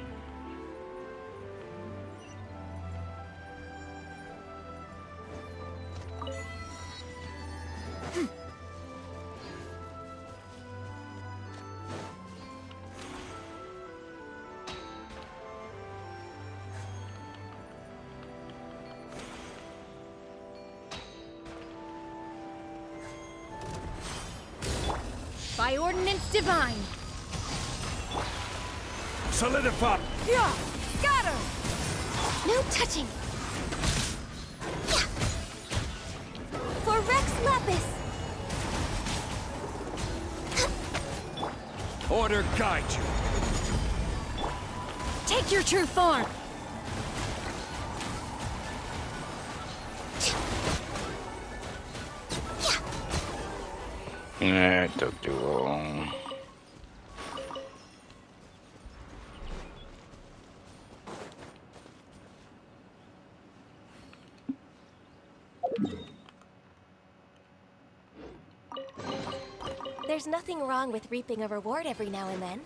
There's nothing wrong with reaping a reward every now and then.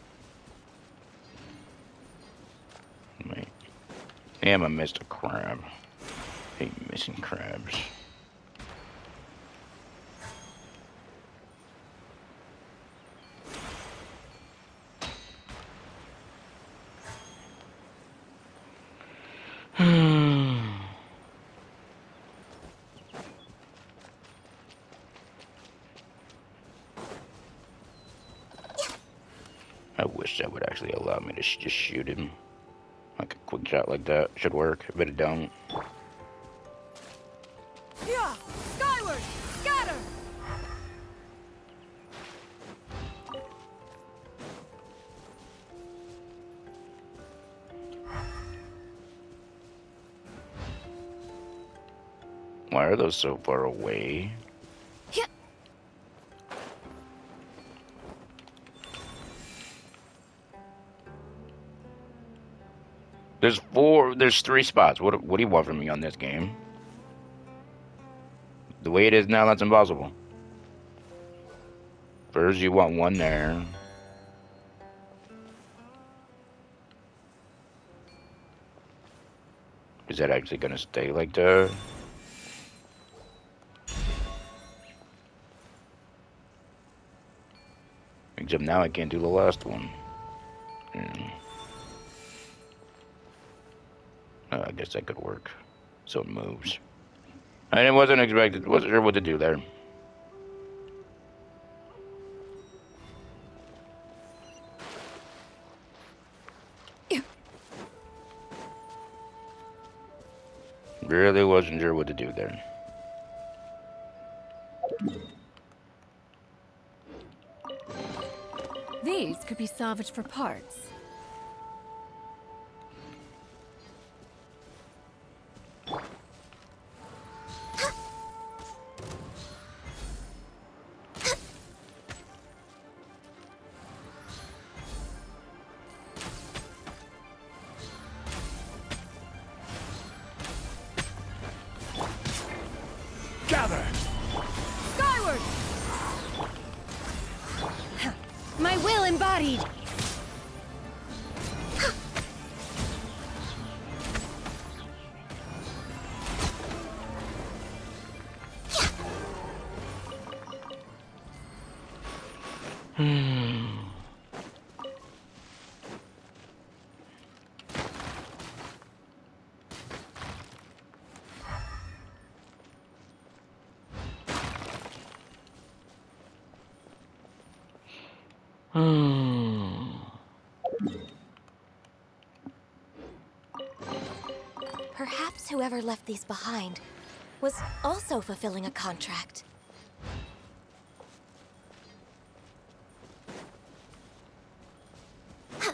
Damn, I missed a crab. Hate missing crabs. I wish that would actually allow me to sh just shoot him. Like a quick shot like that should work, but it don't. Yeah! Skyward! Scatter! Why are those so far away? There's four. There's three spots. What What do you want from me on this game? The way it is now, that's impossible. First, you want one there. Is that actually gonna stay like that? Except now I can't do the last one. Hmm. Uh, I guess that could work. So it moves. I wasn't expected, wasn't sure what to do there. Really wasn't sure what to do there. These could be salvaged for parts. Whoever left these behind was also fulfilling a contract.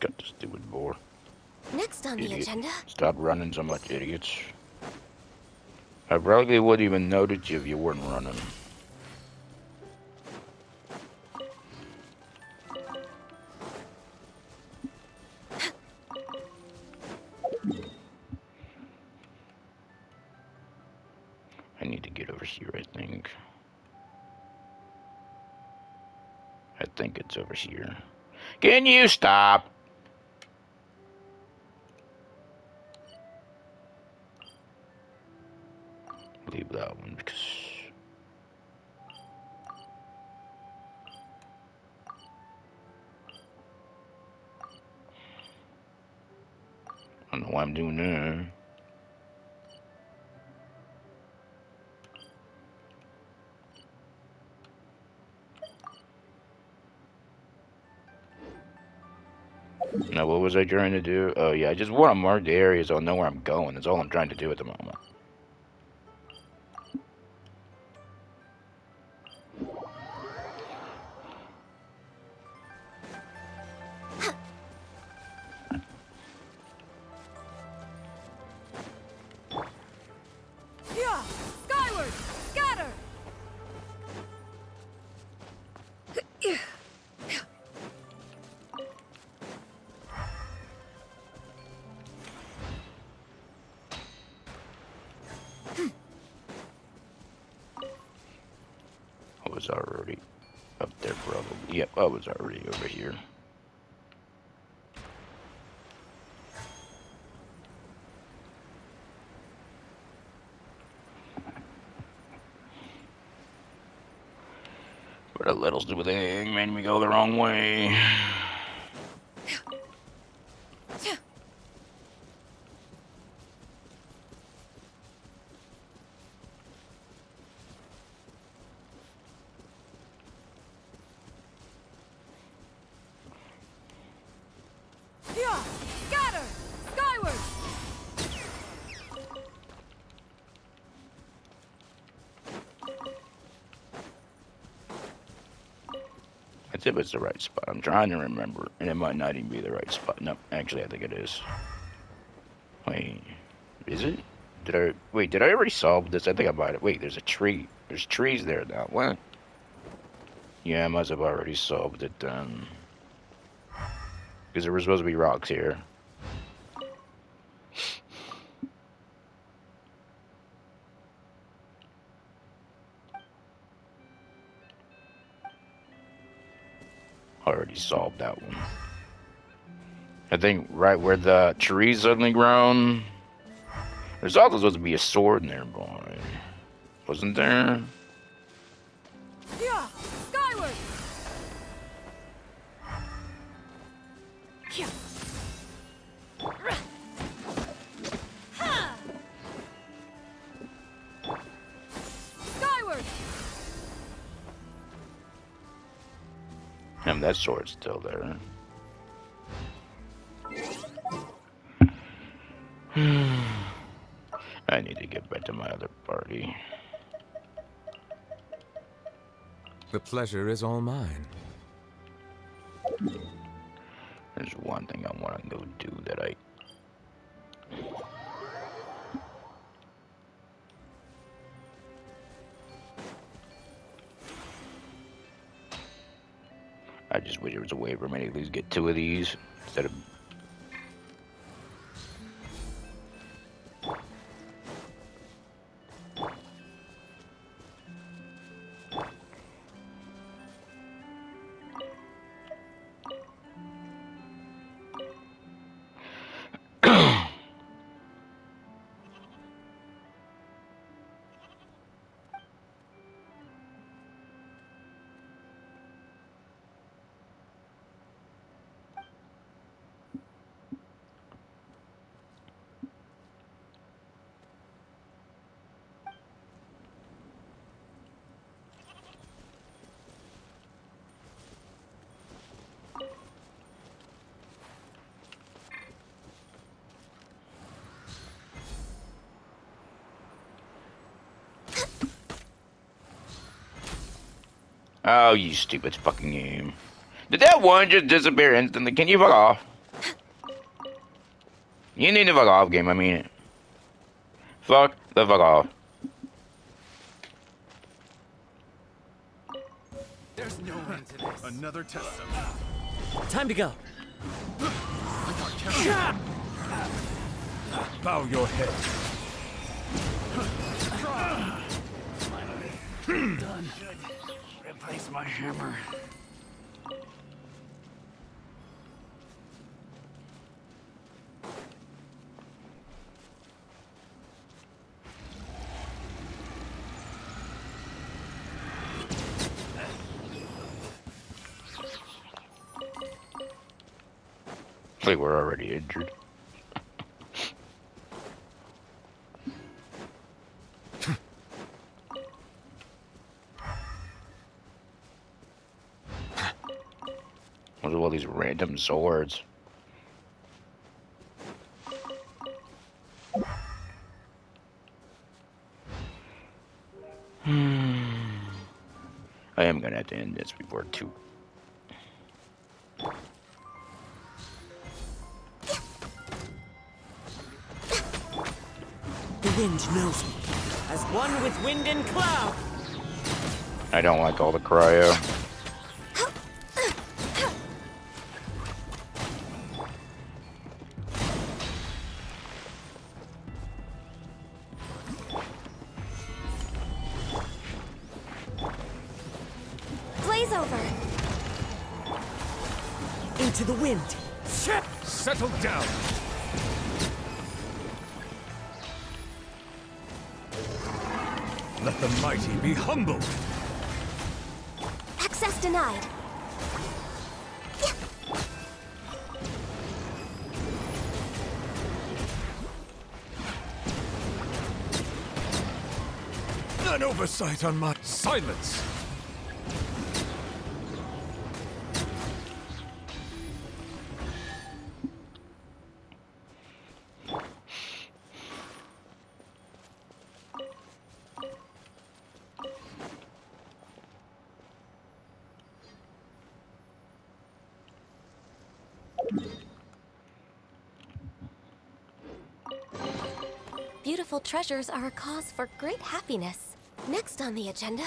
Got the stupid boar. Next on the agenda, Stop running so much, idiots. I probably wouldn't even notice you if you weren't running. Can you stop? Was I trying to do? Oh, yeah, I just want to mark the areas so I'll know where I'm going. That's all I'm trying to do at the moment. Was already up there, probably. Yep, I was already over here. But a little stupid thing made me go the wrong way. If it's the right spot. I'm trying to remember, and it might not even be the right spot. No, actually, I think it is. Wait, is it? Did I wait? Did I already solve this? I think I might. have. Wait, there's a tree. There's trees there now. What? Yeah, I must have already solved it then. Because there were supposed to be rocks here. Think right where the trees suddenly grown. There's also supposed to be a sword in there, boy. Wasn't there? Yeah! Skyward! Yeah. Skyward! And that sword's still there. Party. The pleasure is all mine. There's one thing I want to go do that I. I just wish there was a way for me to at least get two of these instead of. Oh, you stupid fucking game. Did that one just disappear instantly? Can you fuck off? You need to fuck off, game. I mean it. Fuck the fuck off. There's no end to this. Another test Time to go. Bow your head. Done. Replace my hammer. Like we're already injured. random Zords. Hmm. I am gonna have to end this before two. The wind knows me as one with wind and cloud. I don't like all the cryo. Oversight on my silence. Beautiful treasures are a cause for great happiness. Next on the agenda,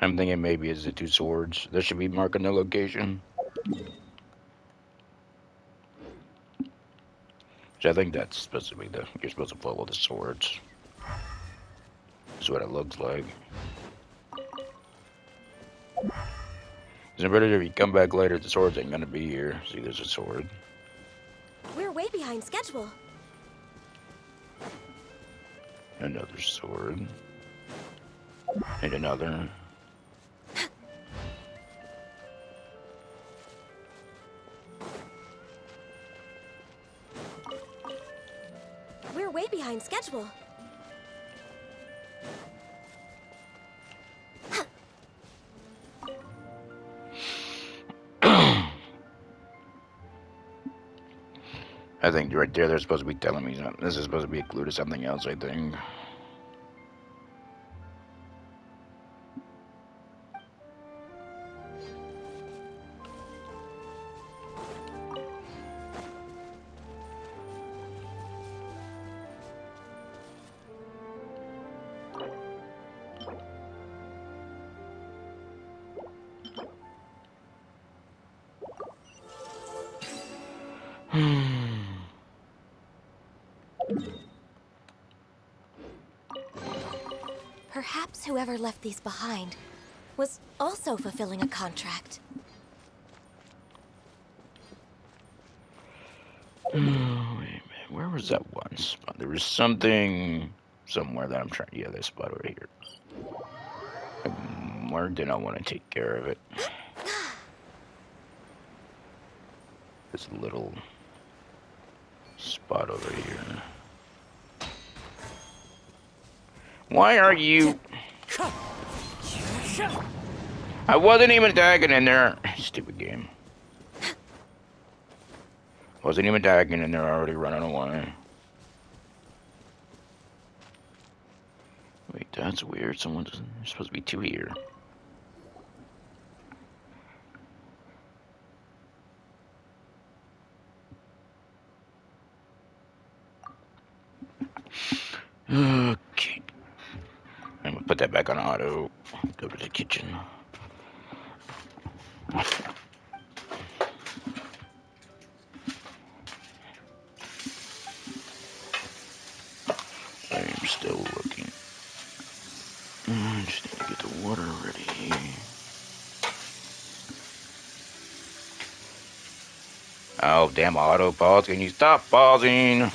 I'm thinking maybe it's the two swords. That should be marking the location. Which I think that's supposed to be the you're supposed to follow the swords. That's what it looks like. I'm sure if you come back later, the swords ain't gonna be here. See, there's a sword. we're way behind schedule. Another sword. And another. We're way behind schedule. I think right there, they're supposed to be telling me something. This is supposed to be a clue to something else, I think. Perhaps whoever left these behind was also fulfilling a contract. Where was that one spot? There was something somewhere that I'm trying. Yeah, this spot over here. Um, Where did I want to take care of it? This little spot over here. Why are you? I wasn't even tagging in there. Stupid game. Wasn't even tagging in they're already running away. Wait, that's weird. Someone doesn't. There's supposed to be two here. Okay. I'm gonna put that back on auto. Go to the kitchen. I'm still looking. Mm, just need to get the water ready. Oh, damn auto pause. Can you stop pausing? I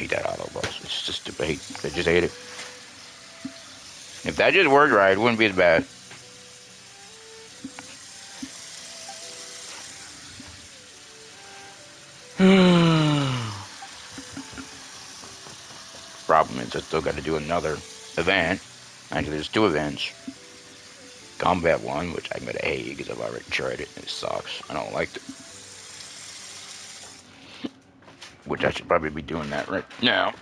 hate that auto pause. It's just stupid. I hate- I just hate it. That just worked right, it wouldn't be as bad. Problem is, I still got to do another event. Actually, there's two events. Combat one, which I'm gonna hate because I've already tried it and it sucks. I don't like it. Which I should probably be doing that right now.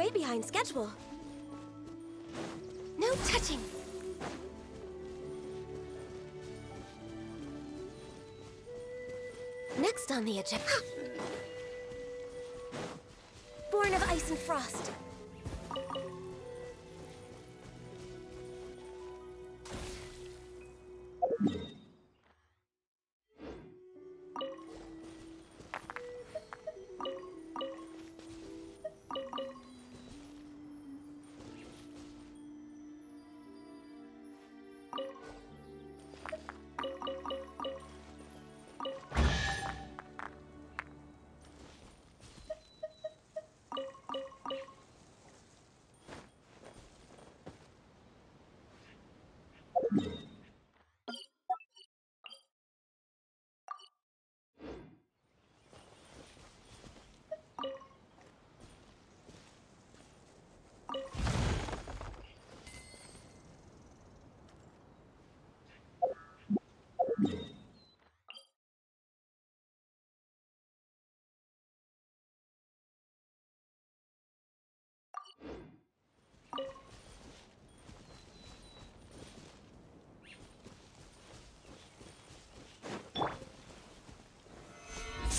Way behind schedule. No touching. Next on the agenda. Born of ice and frost.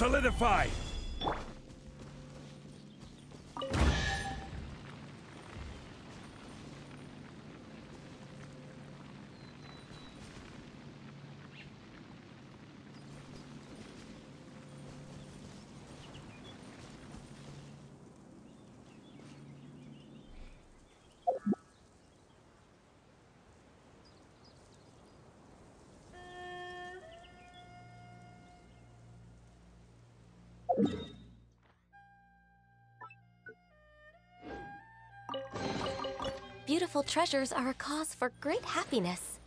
Solidify! Beautiful treasures are a cause for great happiness.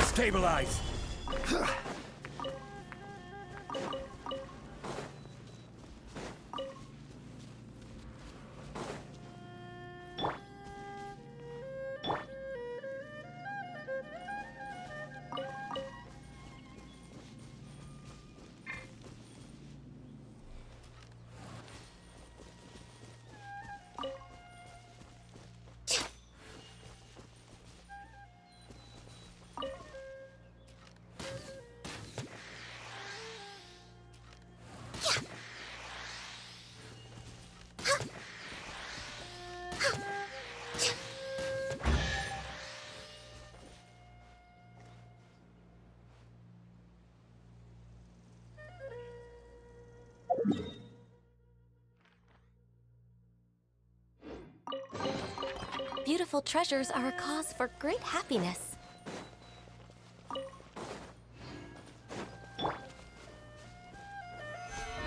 Stabilize! Beautiful treasures are a cause for great happiness.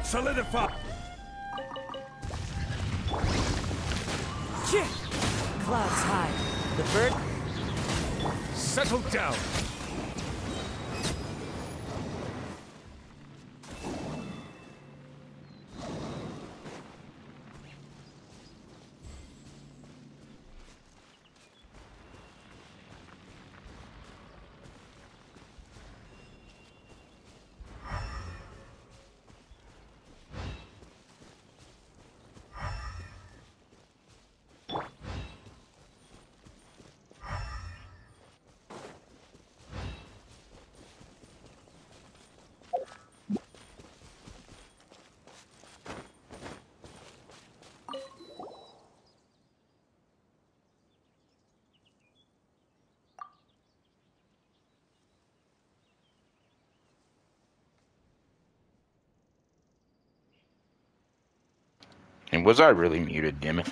Solidify! Clouds high. The bird Settle down! Was I really muted, damn it?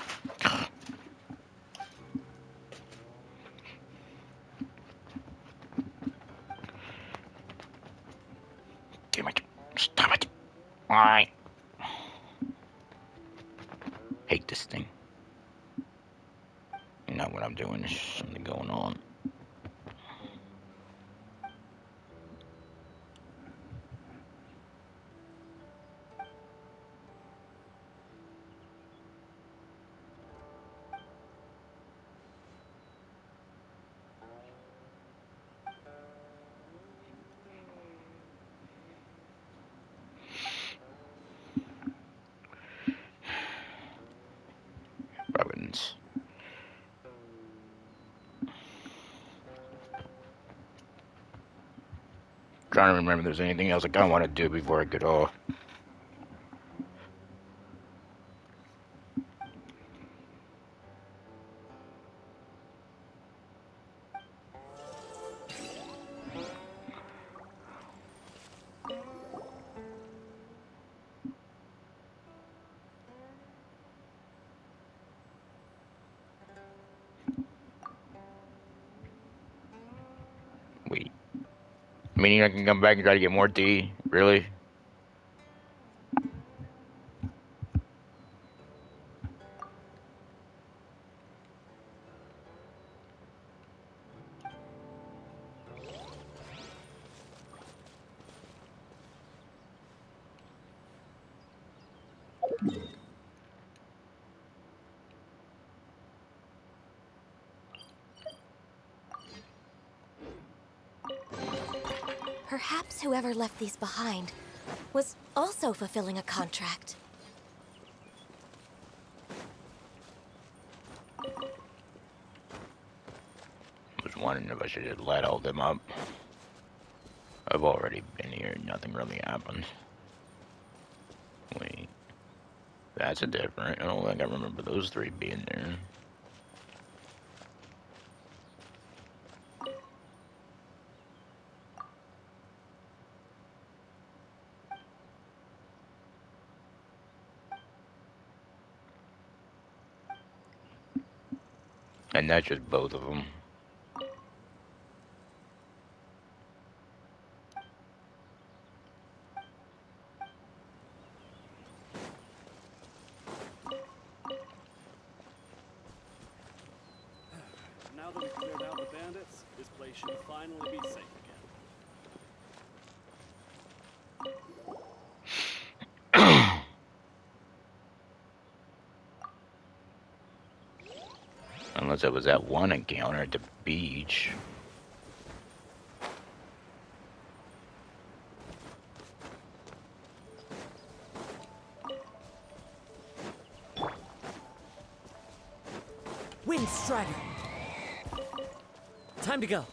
Damn it. Stop it. Why? Hate this thing. Not what I'm doing. There's something going on. Robbins. Trying to remember if there's anything else like I want to do before I get off. Meaning I can come back and try to get more D? Really? Whoever left these behind was also fulfilling a contract. was wondering if I should just let all them up. I've already been here, nothing really happened. Wait. That's a different. I don't think I remember those three being there. And that's just both of them. Now that we've cleared out the bandits, this place should finally be safe Unless it was that one encounter at the beach. Wind Strider! Time to go.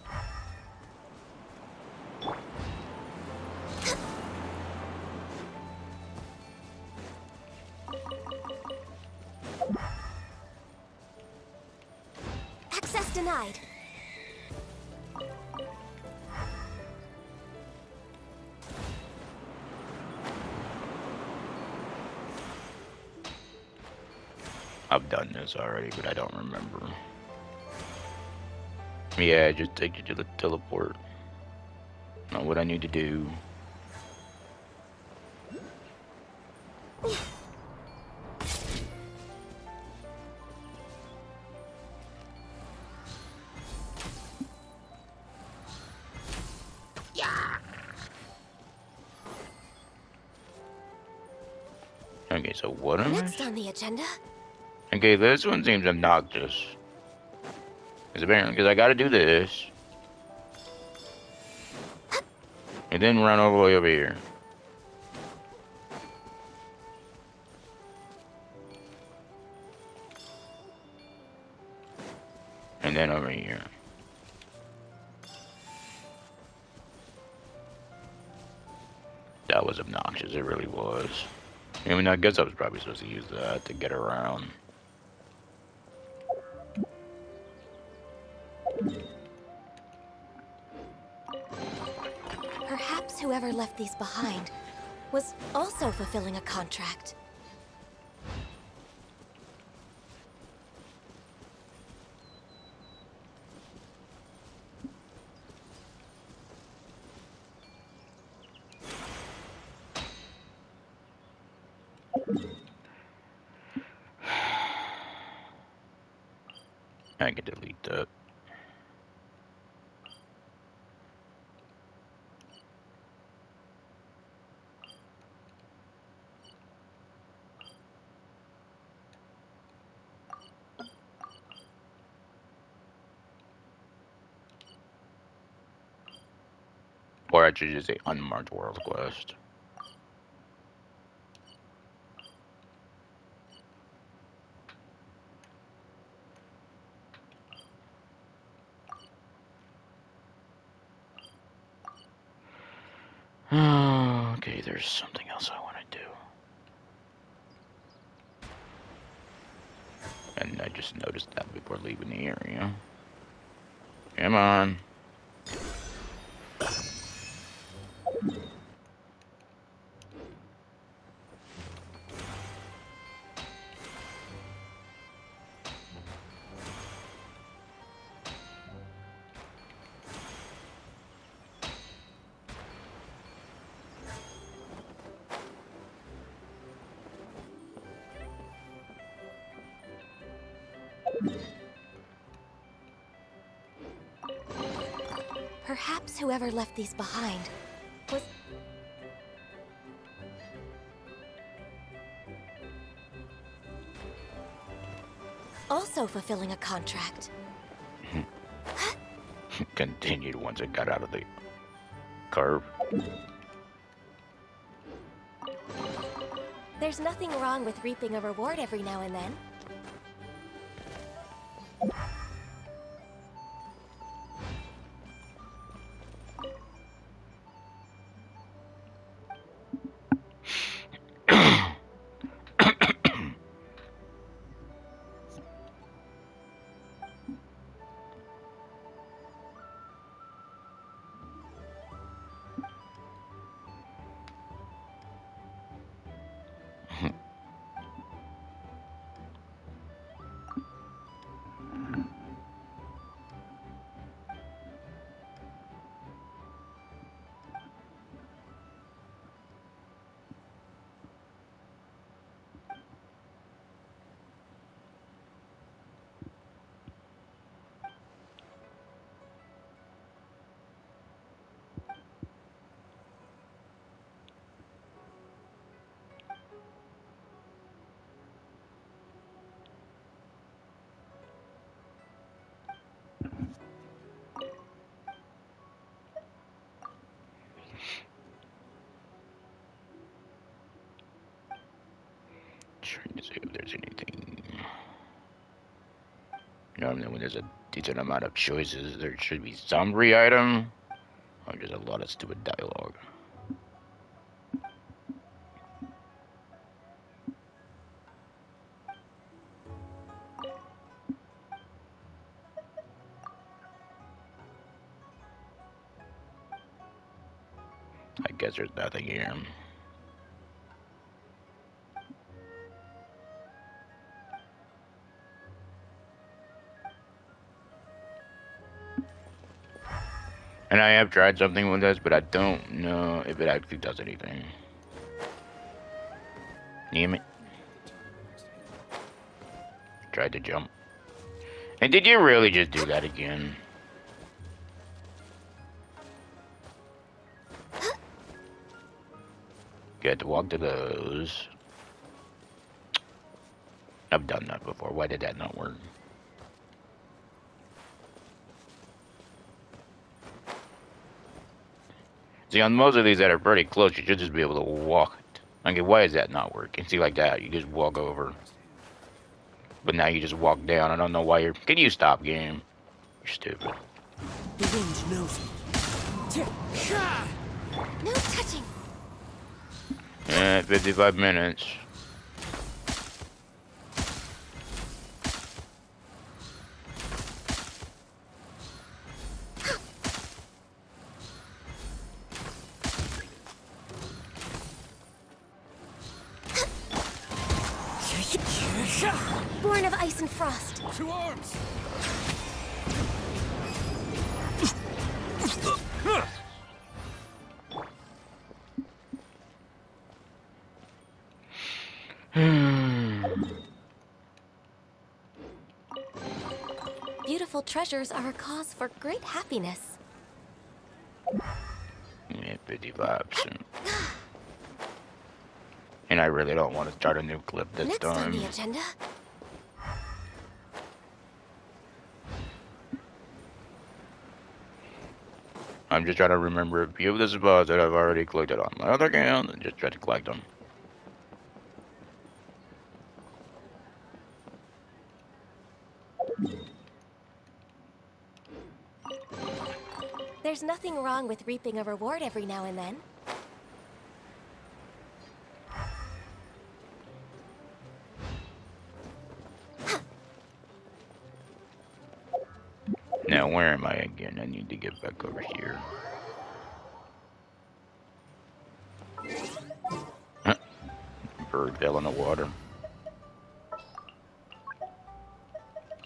This already, but I don't remember. Yeah, just take you to the teleport. Not what I need to do. Okay, so what am I? Next on the agenda, Okay, this one seems obnoxious. Because apparently, because I gotta do this. And then run all the way over here. And then over here. That was obnoxious, it really was. I mean, I guess I was probably supposed to use that to get around. Left these behind was also fulfilling a contract. I can delete that. Or I should just say unmarked world quest. okay, there's something else I want to do. And I just noticed that before leaving the area. Come on. Perhaps whoever left these behind was. Also fulfilling a contract. Continued once it got out of the curve. There's nothing wrong with reaping a reward every now and then. Normally, when there's a decent amount of choices, there should be some re item. Or just a lot of stupid dialogue. I guess there's nothing here. And I have tried something with this, but I don't know if it actually does anything. Damn it. Tried to jump. And did you really just do that again? Get to walk to those. I've done that before. Why did that not work? See, on most of these that are pretty close, you should just be able to walk it. Okay, why is that not working? See, like that, you just walk over. But now you just walk down. I don't know why you're... Can you stop, game? You're stupid. The wind knows me. No touching. Yeah, 55 minutes. Born of ice and frost. To arms! Beautiful treasures are a cause for great happiness. Yeah, pretty vibes. And I really don't want to start a new clip this Next time. on the agenda, I'm just trying to remember a few of the spots that I've already collected on my other account and just try to collect them. there's nothing wrong with reaping a reward every now and then. Now, where am I again? I need to get back over here. Huh. Bird fell in the water.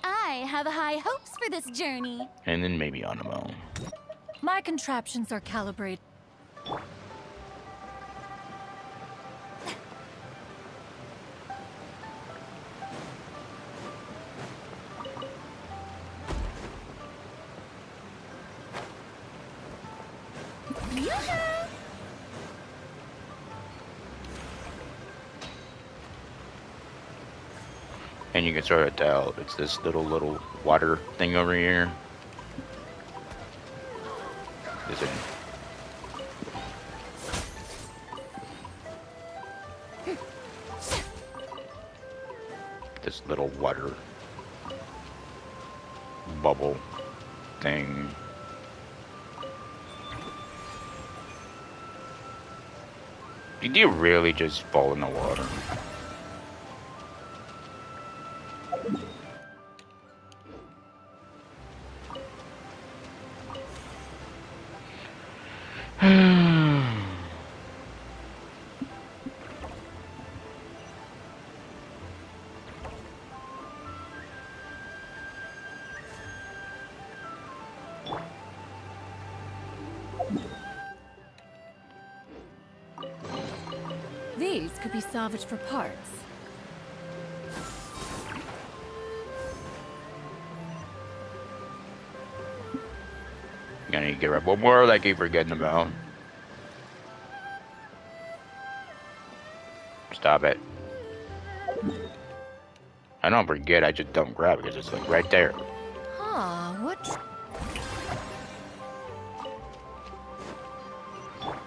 I have high hopes for this journey. And then maybe on the own. My contraptions are calibrated. Can sort tell it's this little, little water thing over here. Is it? This little water bubble thing. Did you really just fall in the water? Salvaged for parts. Gonna get rid one more that I keep forgetting about. Stop it. I don't forget, I just don't grab it because it's like right there. Huh, what?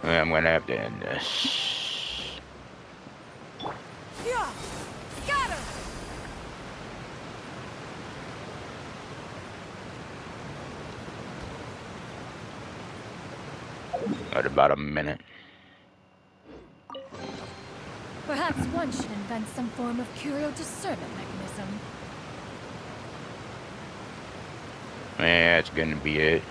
I'm gonna have to end this. About a minute. Perhaps one should invent some form of curio discernment mechanism. Yeah, that's gonna be it.